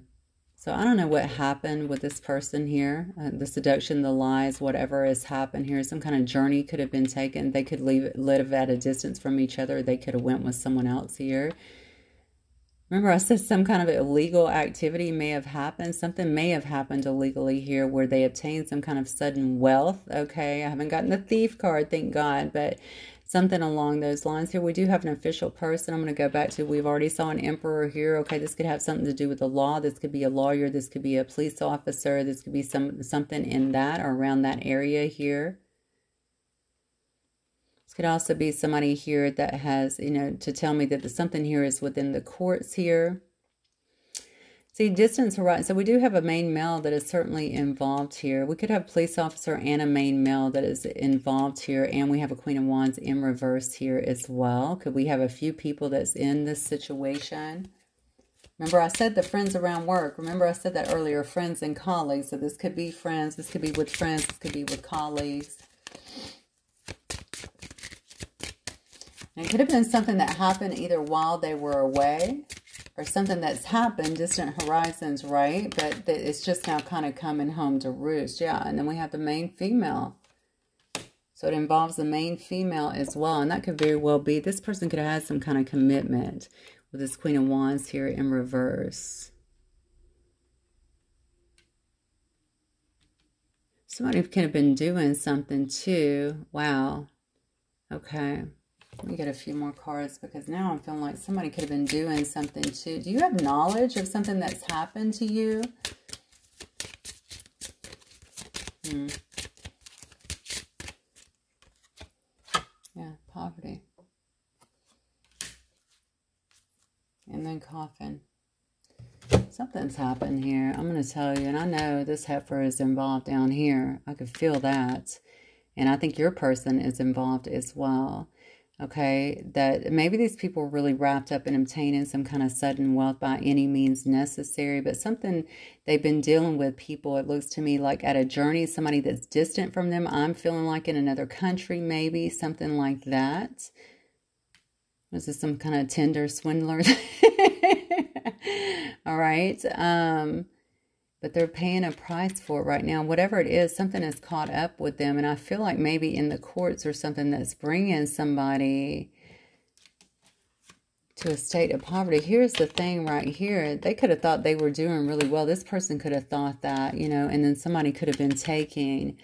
So I don't know what happened with this person here. Uh, the seduction, the lies, whatever has happened here. Some kind of journey could have been taken. They could leave, live at a distance from each other. They could have went with someone else here. Remember, I said some kind of illegal activity may have happened. Something may have happened illegally here where they obtained some kind of sudden wealth. Okay, I haven't gotten the thief card, thank God, but something along those lines here. We do have an official person. I'm going to go back to, we've already saw an emperor here. Okay, this could have something to do with the law. This could be a lawyer. This could be a police officer. This could be some something in that or around that area here This could also be somebody here that has, you know, to tell me that something here is within the courts here. See, distance horizon. So we do have a main male that is certainly involved here. We could have police officer and a main male that is involved here. And we have a Queen of Wands in reverse here as well. Could we have a few people that's in this situation? Remember, I said the friends around work. Remember, I said that earlier, friends and colleagues. So this could be friends. This could be with friends. This could be with colleagues. it could have been something that happened either while they were away or something that's happened, distant horizons, right? But it's just now kind of coming home to roost. Yeah, and then we have the main female. So it involves the main female as well. And that could very well be, this person could have had some kind of commitment with this Queen of Wands here in reverse. Somebody could have been doing something too. Wow. Okay. Let me get a few more cards because now I'm feeling like somebody could have been doing something too. Do you have knowledge of something that's happened to you? Hmm. Yeah, poverty. And then coffin. Something's happened here. I'm going to tell you, and I know this heifer is involved down here. I could feel that. And I think your person is involved as well okay, that maybe these people are really wrapped up in obtaining some kind of sudden wealth by any means necessary, but something they've been dealing with people, it looks to me like at a journey, somebody that's distant from them. I'm feeling like in another country, maybe something like that. Was this some kind of Tinder swindler? All right. Um, but they're paying a price for it right now. Whatever it is, something has caught up with them. And I feel like maybe in the courts or something that's bringing somebody to a state of poverty. Here's the thing right here. They could have thought they were doing really well. This person could have thought that, you know, and then somebody could have been taking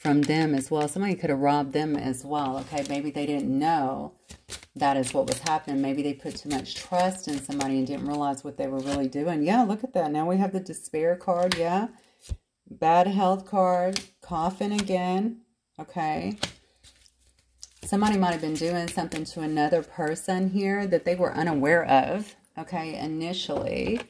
from them as well. Somebody could have robbed them as well. Okay, maybe they didn't know that is what was happening. Maybe they put too much trust in somebody and didn't realize what they were really doing. Yeah, look at that. Now we have the despair card. Yeah. Bad health card. Coffin again. Okay. Somebody might have been doing something to another person here that they were unaware of. Okay, initially.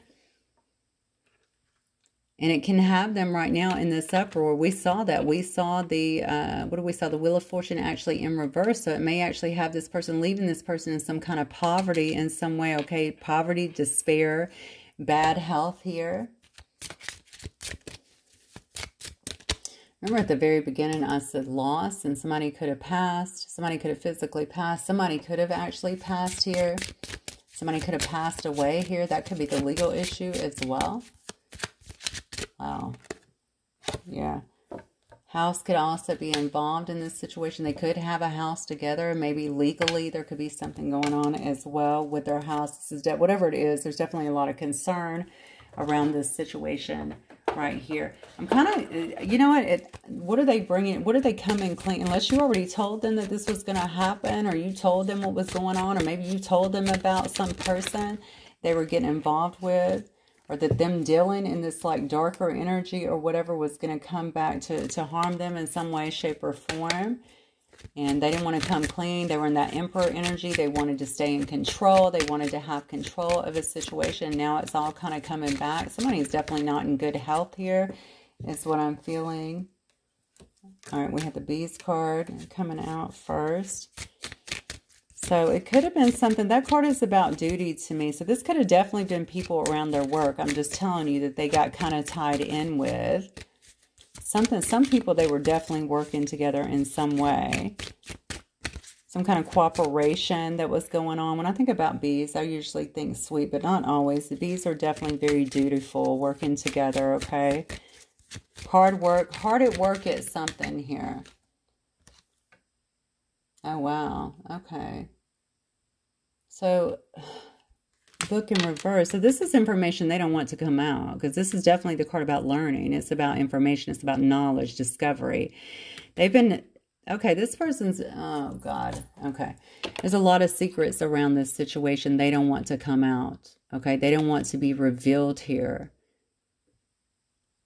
And it can have them right now in this uproar. We saw that. We saw the, uh, what do we saw? The Wheel of Fortune actually in reverse. So it may actually have this person leaving this person in some kind of poverty in some way. Okay, poverty, despair, bad health here. Remember at the very beginning I said loss and somebody could have passed. Somebody could have physically passed. Somebody could have actually passed here. Somebody could have passed away here. That could be the legal issue as well. Wow. Yeah. House could also be involved in this situation. They could have a house together. Maybe legally there could be something going on as well with their house. This is whatever it is. There's definitely a lot of concern around this situation right here. I'm kind of, you know what, it, what are they bringing, what are they coming clean, unless you already told them that this was going to happen, or you told them what was going on, or maybe you told them about some person they were getting involved with, or that them dealing in this like darker energy or whatever was going to come back to, to harm them in some way, shape, or form. And they didn't want to come clean. They were in that emperor energy. They wanted to stay in control. They wanted to have control of a situation. Now it's all kind of coming back. Somebody's definitely not in good health here is what I'm feeling. All right, we have the bees card coming out first. So it could have been something, that card is about duty to me. So this could have definitely been people around their work. I'm just telling you that they got kind of tied in with something. Some people, they were definitely working together in some way. some kind of cooperation that was going on. When I think about bees, I usually think sweet, but not always. The bees are definitely very dutiful, working together, okay? Hard work, hard at work at something here. Oh, wow. Okay. So, book in reverse. So this is information they don't want to come out because this is definitely the card about learning. It's about information. It's about knowledge, discovery. They've been, okay, this person's, oh God, okay. There's a lot of secrets around this situation they don't want to come out, okay? They don't want to be revealed here.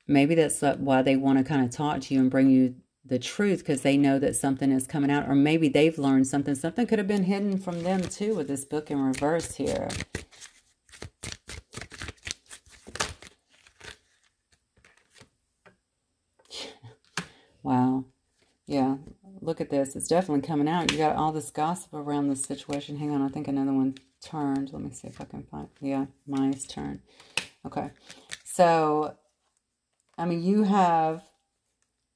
Maybe that's uh, why they want to kind of talk to you and bring you the truth because they know that something is coming out or maybe they've learned something. Something could have been hidden from them too with this book in reverse here. wow. Yeah, look at this. It's definitely coming out. You got all this gossip around this situation. Hang on, I think another one turned. Let me see if I can find. Yeah, mine's turned. Okay. So, I mean, you have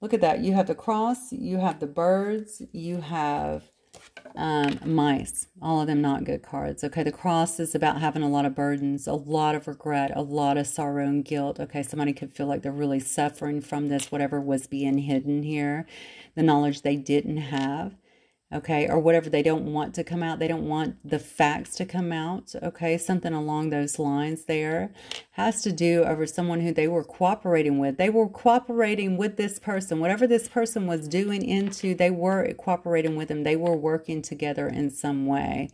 Look at that. You have the cross, you have the birds, you have um, mice. All of them not good cards. Okay, the cross is about having a lot of burdens, a lot of regret, a lot of sorrow and guilt. Okay, somebody could feel like they're really suffering from this, whatever was being hidden here, the knowledge they didn't have okay, or whatever they don't want to come out. They don't want the facts to come out, okay, something along those lines there has to do over someone who they were cooperating with. They were cooperating with this person, whatever this person was doing into, they were cooperating with them. They were working together in some way.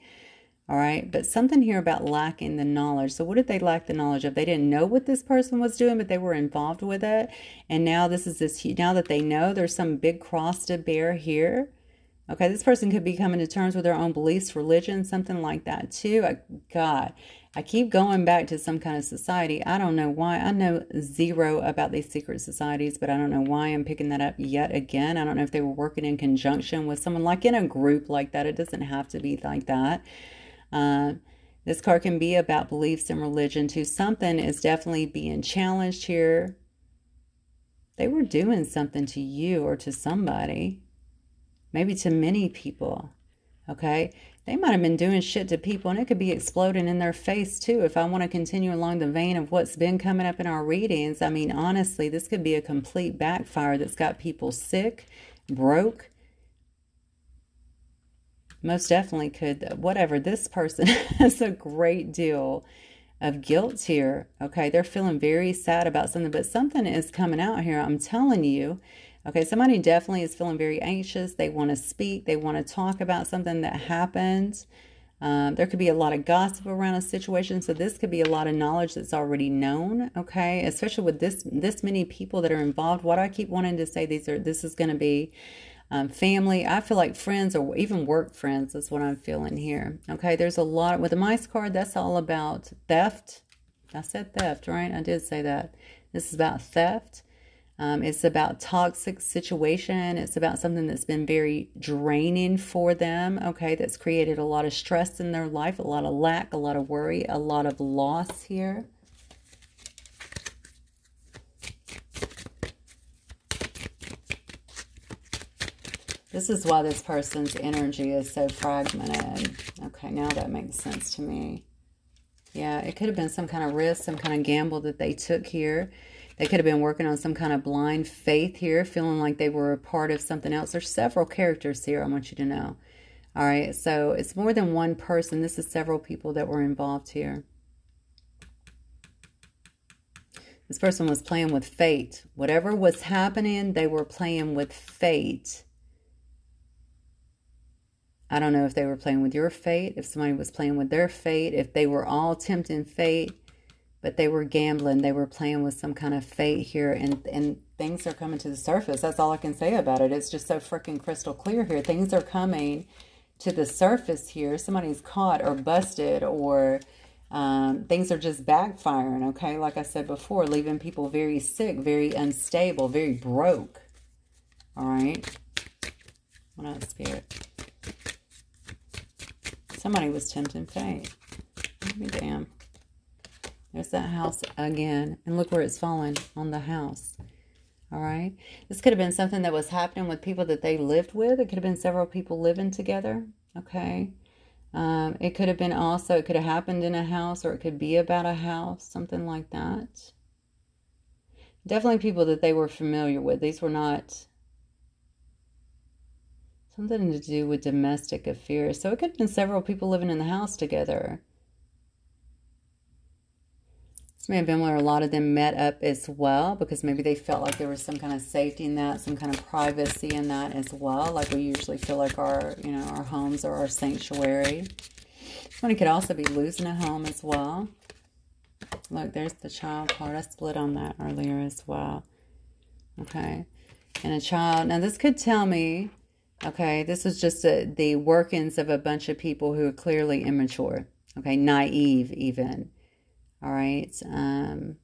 All right, but something here about lacking the knowledge. So, what did they lack the knowledge of? They didn't know what this person was doing, but they were involved with it. And now, this is this now that they know there's some big cross to bear here Okay, this person could be coming to terms with their own beliefs, religion, something like that too. I, God, I keep going back to some kind of society. I don't know why. I know zero about these secret societies, but I don't know why I'm picking that up yet again. I don't know if they were working in conjunction with someone like in a group like that. It doesn't have to be like that. Uh, this card can be about beliefs and religion too. Something is definitely being challenged here. They were doing something to you or to somebody maybe to many people. Okay. They might have been doing shit to people and it could be exploding in their face too. If I want to continue along the vein of what's been coming up in our readings, I mean, honestly, this could be a complete backfire that's got people sick, broke. Most definitely could. Whatever. This person has a great deal of guilt here. Okay. They're feeling very sad about something, but something is coming out here. I'm telling you Okay, somebody definitely is feeling very anxious. They want to speak. They want to talk about something that happened. Um, there could be a lot of gossip around a situation, so this could be a lot of knowledge that's already known. Okay, especially with this this many people that are involved. What I keep wanting to say, these are this is going to be um, family. I feel like friends or even work friends is what I'm feeling here. Okay, there's a lot with the mice card. That's all about theft. I said theft, right? I did say that. This is about theft. Um, it's about toxic situation. It's about something that's been very draining for them, okay, that's created a lot of stress in their life, a lot of lack, a lot of worry, a lot of loss here. This is why this person's energy is so fragmented. Okay, now that makes sense to me. Yeah, it could have been some kind of risk, some kind of gamble that they took here. They could have been working on some kind of blind faith here, feeling like they were a part of something else. There's several characters here, I want you to know. All right, so it's more than one person. This is several people that were involved here. This person was playing with fate. Whatever was happening, they were playing with fate. I don't know if they were playing with your fate, if somebody was playing with their fate, if they were all tempting fate but they were gambling. They were playing with some kind of fate here, and, and things are coming to the surface. That's all I can say about it. It's just so freaking crystal clear here. Things are coming to the surface here. Somebody's caught or busted or um, things are just backfiring, okay? Like I said before, leaving people very sick, very unstable, very broke. All right? What else, Spirit? Somebody was tempting fate. Be damn. There's that house again. And look where it's fallen on the house. All right. This could have been something that was happening with people that they lived with. It could have been several people living together. Okay. Um, it could have been also, it could have happened in a house or it could be about a house, something like that. Definitely people that they were familiar with. These were not something to do with domestic affairs. So it could have been several people living in the house together. Been where a lot of them met up as well because maybe they felt like there was some kind of safety in that, some kind of privacy in that as well. Like we usually feel like our, you know, our homes are our sanctuary. Somebody could also be losing a home as well. Look, there's the child card. I split on that earlier as well. Okay. And a child. Now, this could tell me, okay, this was just a, the workings of a bunch of people who are clearly immature. Okay. Naive, even. All right. Um,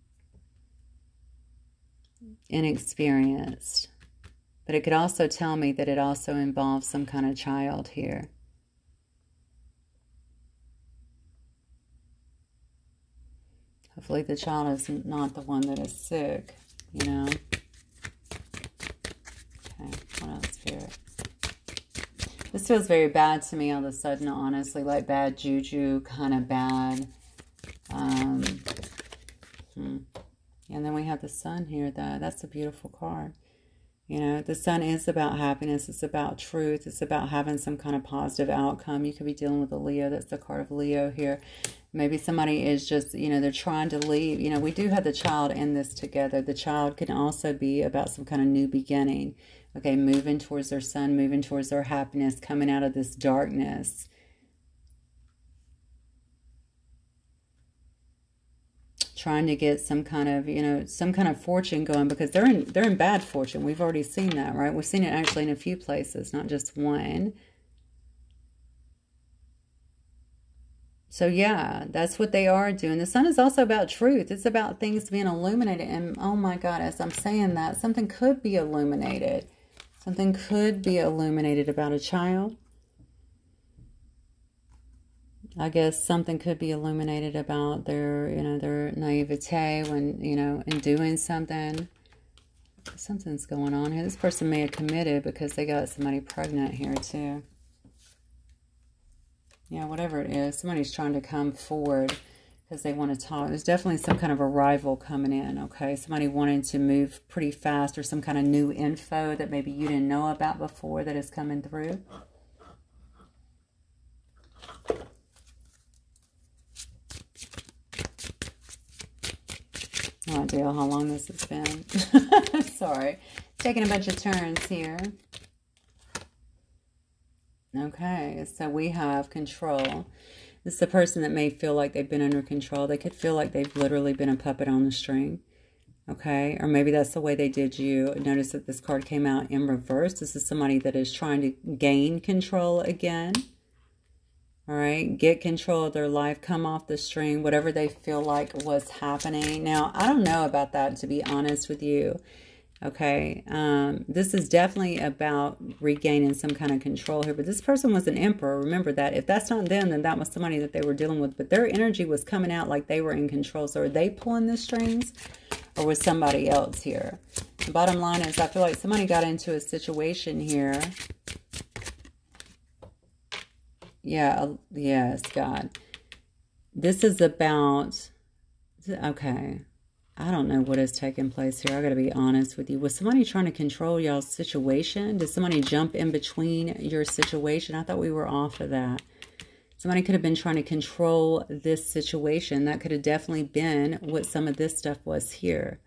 inexperienced. But it could also tell me that it also involves some kind of child here. Hopefully the child is not the one that is sick, you know. Okay, what else here? This feels very bad to me all of a sudden, honestly, like bad juju, kind of bad. Um, hmm. And then we have the sun here. That That's a beautiful card. You know, the sun is about happiness. It's about truth. It's about having some kind of positive outcome. You could be dealing with a Leo. That's the card of Leo here. Maybe somebody is just, you know, they're trying to leave. You know, we do have the child in this together. The child can also be about some kind of new beginning. Okay, moving towards their sun, moving towards their happiness, coming out of this darkness. Trying to get some kind of you know some kind of fortune going because they're in they're in bad fortune. We've already seen that right? We've seen it actually in a few places not just one. So yeah that's what they are doing. The sun is also about truth. It's about things being illuminated. And oh my god as i'm saying that something could be illuminated. Something could be illuminated about a child I guess something could be illuminated about their, you know, their naivete when, you know, in doing something. Something's going on here. This person may have committed because they got somebody pregnant here too. Yeah, whatever it is. Somebody's trying to come forward because they want to talk. There's definitely some kind of arrival coming in, okay? Somebody wanting to move pretty fast or some kind of new info that maybe you didn't know about before that is coming through. No idea how long this has been. Sorry. Taking a bunch of turns here. Okay, so we have control. This is a person that may feel like they've been under control. They could feel like they've literally been a puppet on the string. Okay, or maybe that's the way they did you. Notice that this card came out in reverse. This is somebody that is trying to gain control again all right get control of their life come off the string whatever they feel like was happening. Now i don't know about that to be honest with you okay? Um, this is definitely about regaining some kind of control here but this person was an emperor. Remember that if that's not them then that was somebody that they were dealing with but their energy was coming out like they were in control. So are they pulling the strings or was somebody else here? The bottom line is i feel like somebody got into a situation here yeah, yes, God. This is about, okay, I don't know what is taking place here. I got to be honest with you. Was somebody trying to control y'all's situation? Did somebody jump in between your situation? I thought we were off of that. Somebody could have been trying to control this situation. That could have definitely been what some of this stuff was here.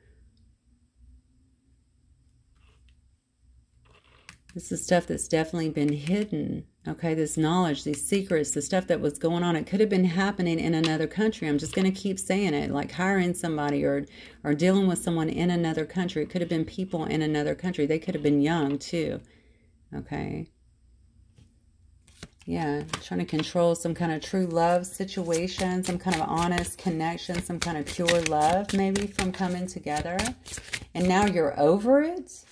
This is stuff that's definitely been hidden. Okay, this knowledge, these secrets, the stuff that was going on, it could have been happening in another country. I'm just going to keep saying it, like hiring somebody or, or dealing with someone in another country. It could have been people in another country. They could have been young too. Okay. Yeah, trying to control some kind of true love situation, some kind of honest connection, some kind of pure love maybe from coming together. And now you're over it?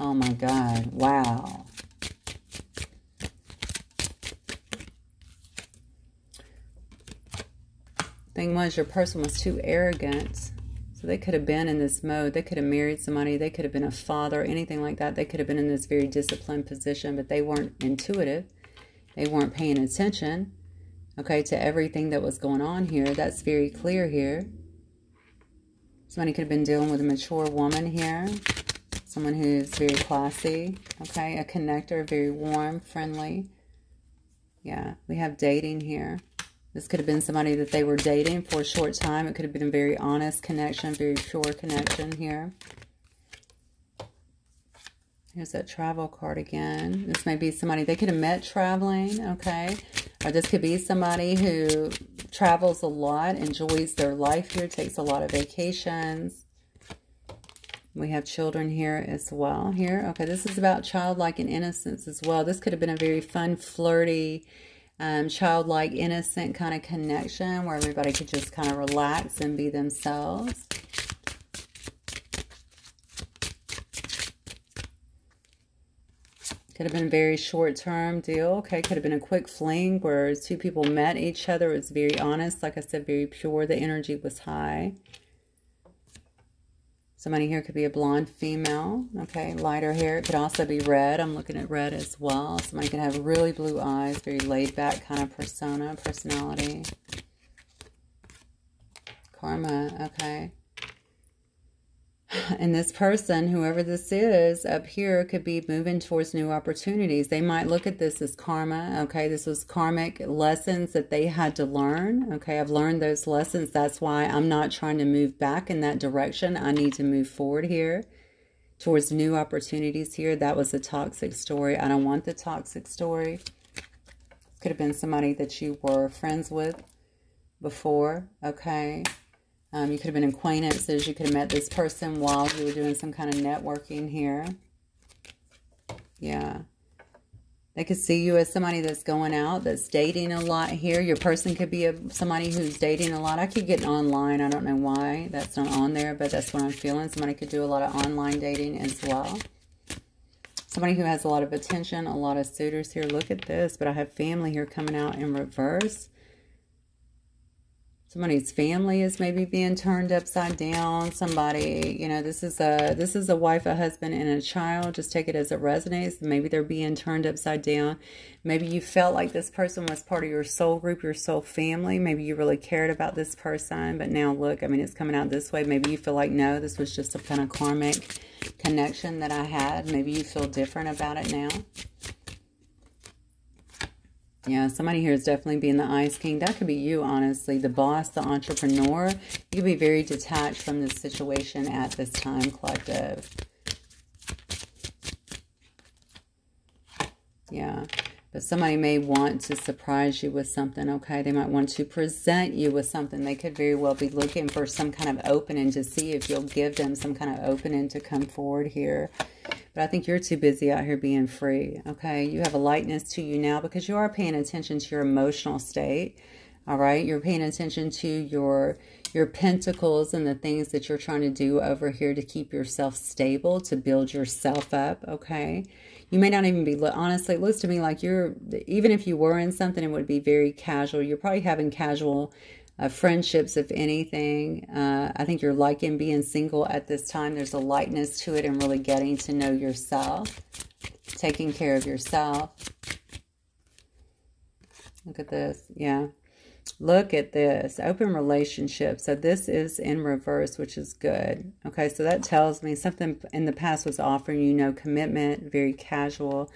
Oh my God, wow. Thing was, your person was too arrogant. So they could have been in this mode. They could have married somebody. They could have been a father, anything like that. They could have been in this very disciplined position, but they weren't intuitive. They weren't paying attention, okay, to everything that was going on here. That's very clear here. Somebody could have been dealing with a mature woman here. Someone who's very classy, okay, a connector, very warm, friendly. Yeah, we have dating here. This could have been somebody that they were dating for a short time. It could have been a very honest connection, very pure connection here. Here's that travel card again. This may be somebody, they could have met traveling, okay? Or this could be somebody who travels a lot, enjoys their life here, takes a lot of vacations. We have children here as well here. Okay, this is about childlike and innocence as well. This could have been a very fun, flirty, um, childlike, innocent kind of connection where everybody could just kind of relax and be themselves. Could have been a very short-term deal. Okay, could have been a quick fling where two people met each other. It was very honest. Like I said, very pure. The energy was high. Somebody here could be a blonde female. Okay, lighter hair. It could also be red. I'm looking at red as well. Somebody could have really blue eyes. Very laid-back kind of persona, personality. Karma, okay. And this person, whoever this is up here, could be moving towards new opportunities. They might look at this as karma. Okay, this was karmic lessons that they had to learn. Okay, I've learned those lessons. That's why I'm not trying to move back in that direction. I need to move forward here towards new opportunities here. That was a toxic story. I don't want the toxic story. Could have been somebody that you were friends with before. Okay. Um, you could have been acquaintances. You could have met this person while you were doing some kind of networking here. Yeah. They could see you as somebody that's going out, that's dating a lot here. Your person could be a, somebody who's dating a lot. I keep getting online. I don't know why that's not on there, but that's what I'm feeling. Somebody could do a lot of online dating as well. Somebody who has a lot of attention, a lot of suitors here. Look at this, but I have family here coming out in reverse. Somebody's family is maybe being turned upside down. Somebody, you know, this is a this is a wife, a husband, and a child. Just take it as it resonates. Maybe they're being turned upside down. Maybe you felt like this person was part of your soul group, your soul family. Maybe you really cared about this person, but now look, I mean, it's coming out this way. Maybe you feel like, no, this was just a kind of karmic connection that I had. Maybe you feel different about it now. Yeah, somebody here is definitely being the Ice King. That could be you, honestly. The boss, the entrepreneur. You could be very detached from this situation at this time, collective. Yeah. But somebody may want to surprise you with something, okay? They might want to present you with something. They could very well be looking for some kind of opening to see if you'll give them some kind of opening to come forward here. But I think you're too busy out here being free, okay? You have a lightness to you now because you are paying attention to your emotional state, all right? You're paying attention to your your pentacles and the things that you're trying to do over here to keep yourself stable, to build yourself up, okay? You may not even be, honestly, it looks to me like you're, even if you were in something, it would be very casual. You're probably having casual uh, friendships, if anything. Uh, I think you're liking being single at this time. There's a lightness to it and really getting to know yourself, taking care of yourself. Look at this. Yeah. Look at this. Open relationship. So this is in reverse, which is good. Okay, so that tells me something in the past was offering you no commitment, very casual.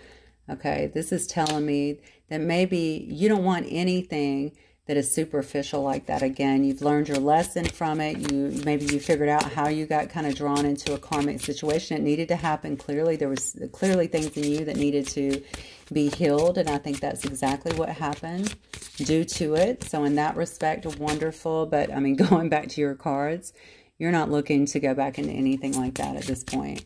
Okay, this is telling me that maybe you don't want anything that is superficial like that again you've learned your lesson from it you maybe you figured out how you got kind of drawn into a karmic situation it needed to happen clearly there was clearly things in you that needed to be healed and i think that's exactly what happened due to it so in that respect wonderful but i mean going back to your cards you're not looking to go back into anything like that at this point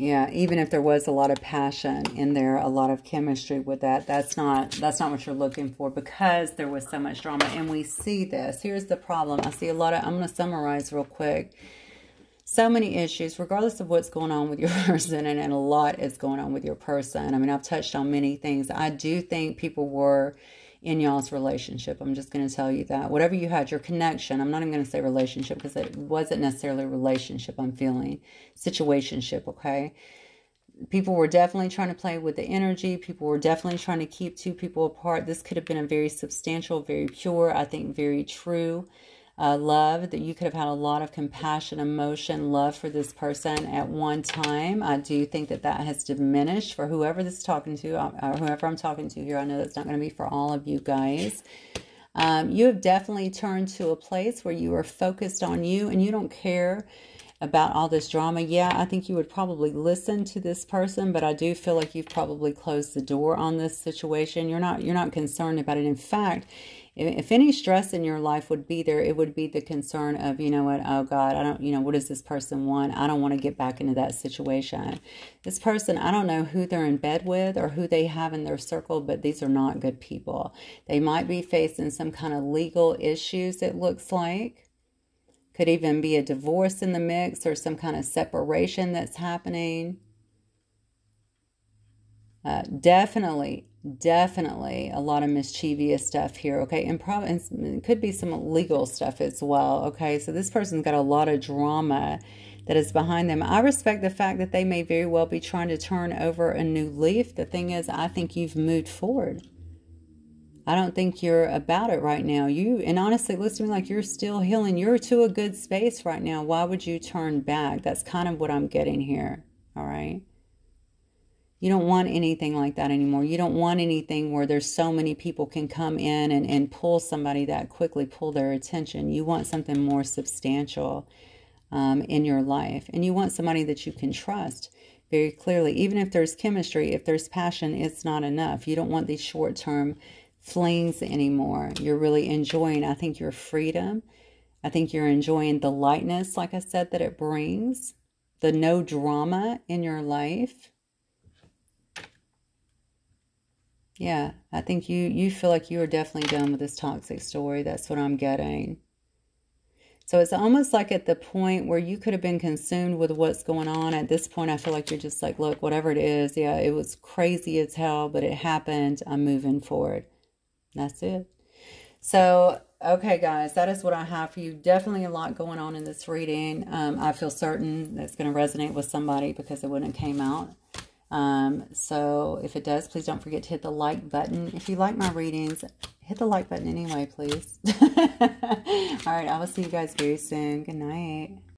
Yeah, even if there was a lot of passion in there, a lot of chemistry with that, that's not that's not what you're looking for because there was so much drama. And we see this. Here's the problem. I see a lot of, I'm going to summarize real quick. So many issues, regardless of what's going on with your person, and, and a lot is going on with your person. I mean, I've touched on many things. I do think people were in y'all's relationship. I'm just going to tell you that. Whatever you had, your connection, I'm not even going to say relationship because it wasn't necessarily a relationship I'm feeling. Situationship, okay? people were definitely trying to play with the energy. People were definitely trying to keep two people apart. This could have been a very substantial, very pure, I think very true uh, love, that you could have had a lot of compassion, emotion, love for this person at one time. I do think that that has diminished for whoever this is talking to, uh, or whoever I'm talking to here. I know that's not going to be for all of you guys. Um, you have definitely turned to a place where you are focused on you and you don't care about all this drama. Yeah, I think you would probably listen to this person, but I do feel like you've probably closed the door on this situation. You're not you're not concerned about it. In fact, if any stress in your life would be there, it would be the concern of, you know what, oh God, I don't, you know, what does this person want? I don't want to get back into that situation. This person, I don't know who they're in bed with or who they have in their circle, but these are not good people. They might be facing some kind of legal issues, it looks like. Could even be a divorce in the mix or some kind of separation that's happening. Uh, definitely definitely a lot of mischievous stuff here okay? And probably it could be some legal stuff as well okay? So this person's got a lot of drama that is behind them. I respect the fact that they may very well be trying to turn over a new leaf. The thing is i think you've moved forward. I don't think you're about it right now. You and honestly it looks to me like you're still healing. You're to a good space right now. Why would you turn back? That's kind of what i'm getting here all right you don't want anything like that anymore. You don't want anything where there's so many people can come in and, and pull somebody that quickly, pull their attention. You want something more substantial um, in your life. And you want somebody that you can trust very clearly. Even if there's chemistry, if there's passion, it's not enough. You don't want these short-term flings anymore. You're really enjoying, I think, your freedom. I think you're enjoying the lightness, like I said, that it brings. The no drama in your life Yeah, I think you you feel like you are definitely done with this toxic story. That's what I'm getting. So it's almost like at the point where you could have been consumed with what's going on. At this point, I feel like you're just like, look, whatever it is, yeah, it was crazy as hell, but it happened. I'm moving forward. That's it. So, okay, guys, that is what I have for you. Definitely a lot going on in this reading. Um, I feel certain that's going to resonate with somebody because it wouldn't have came out. Um, so if it does, please don't forget to hit the like button. If you like my readings, hit the like button anyway, please. All right, I will see you guys very soon. Good night.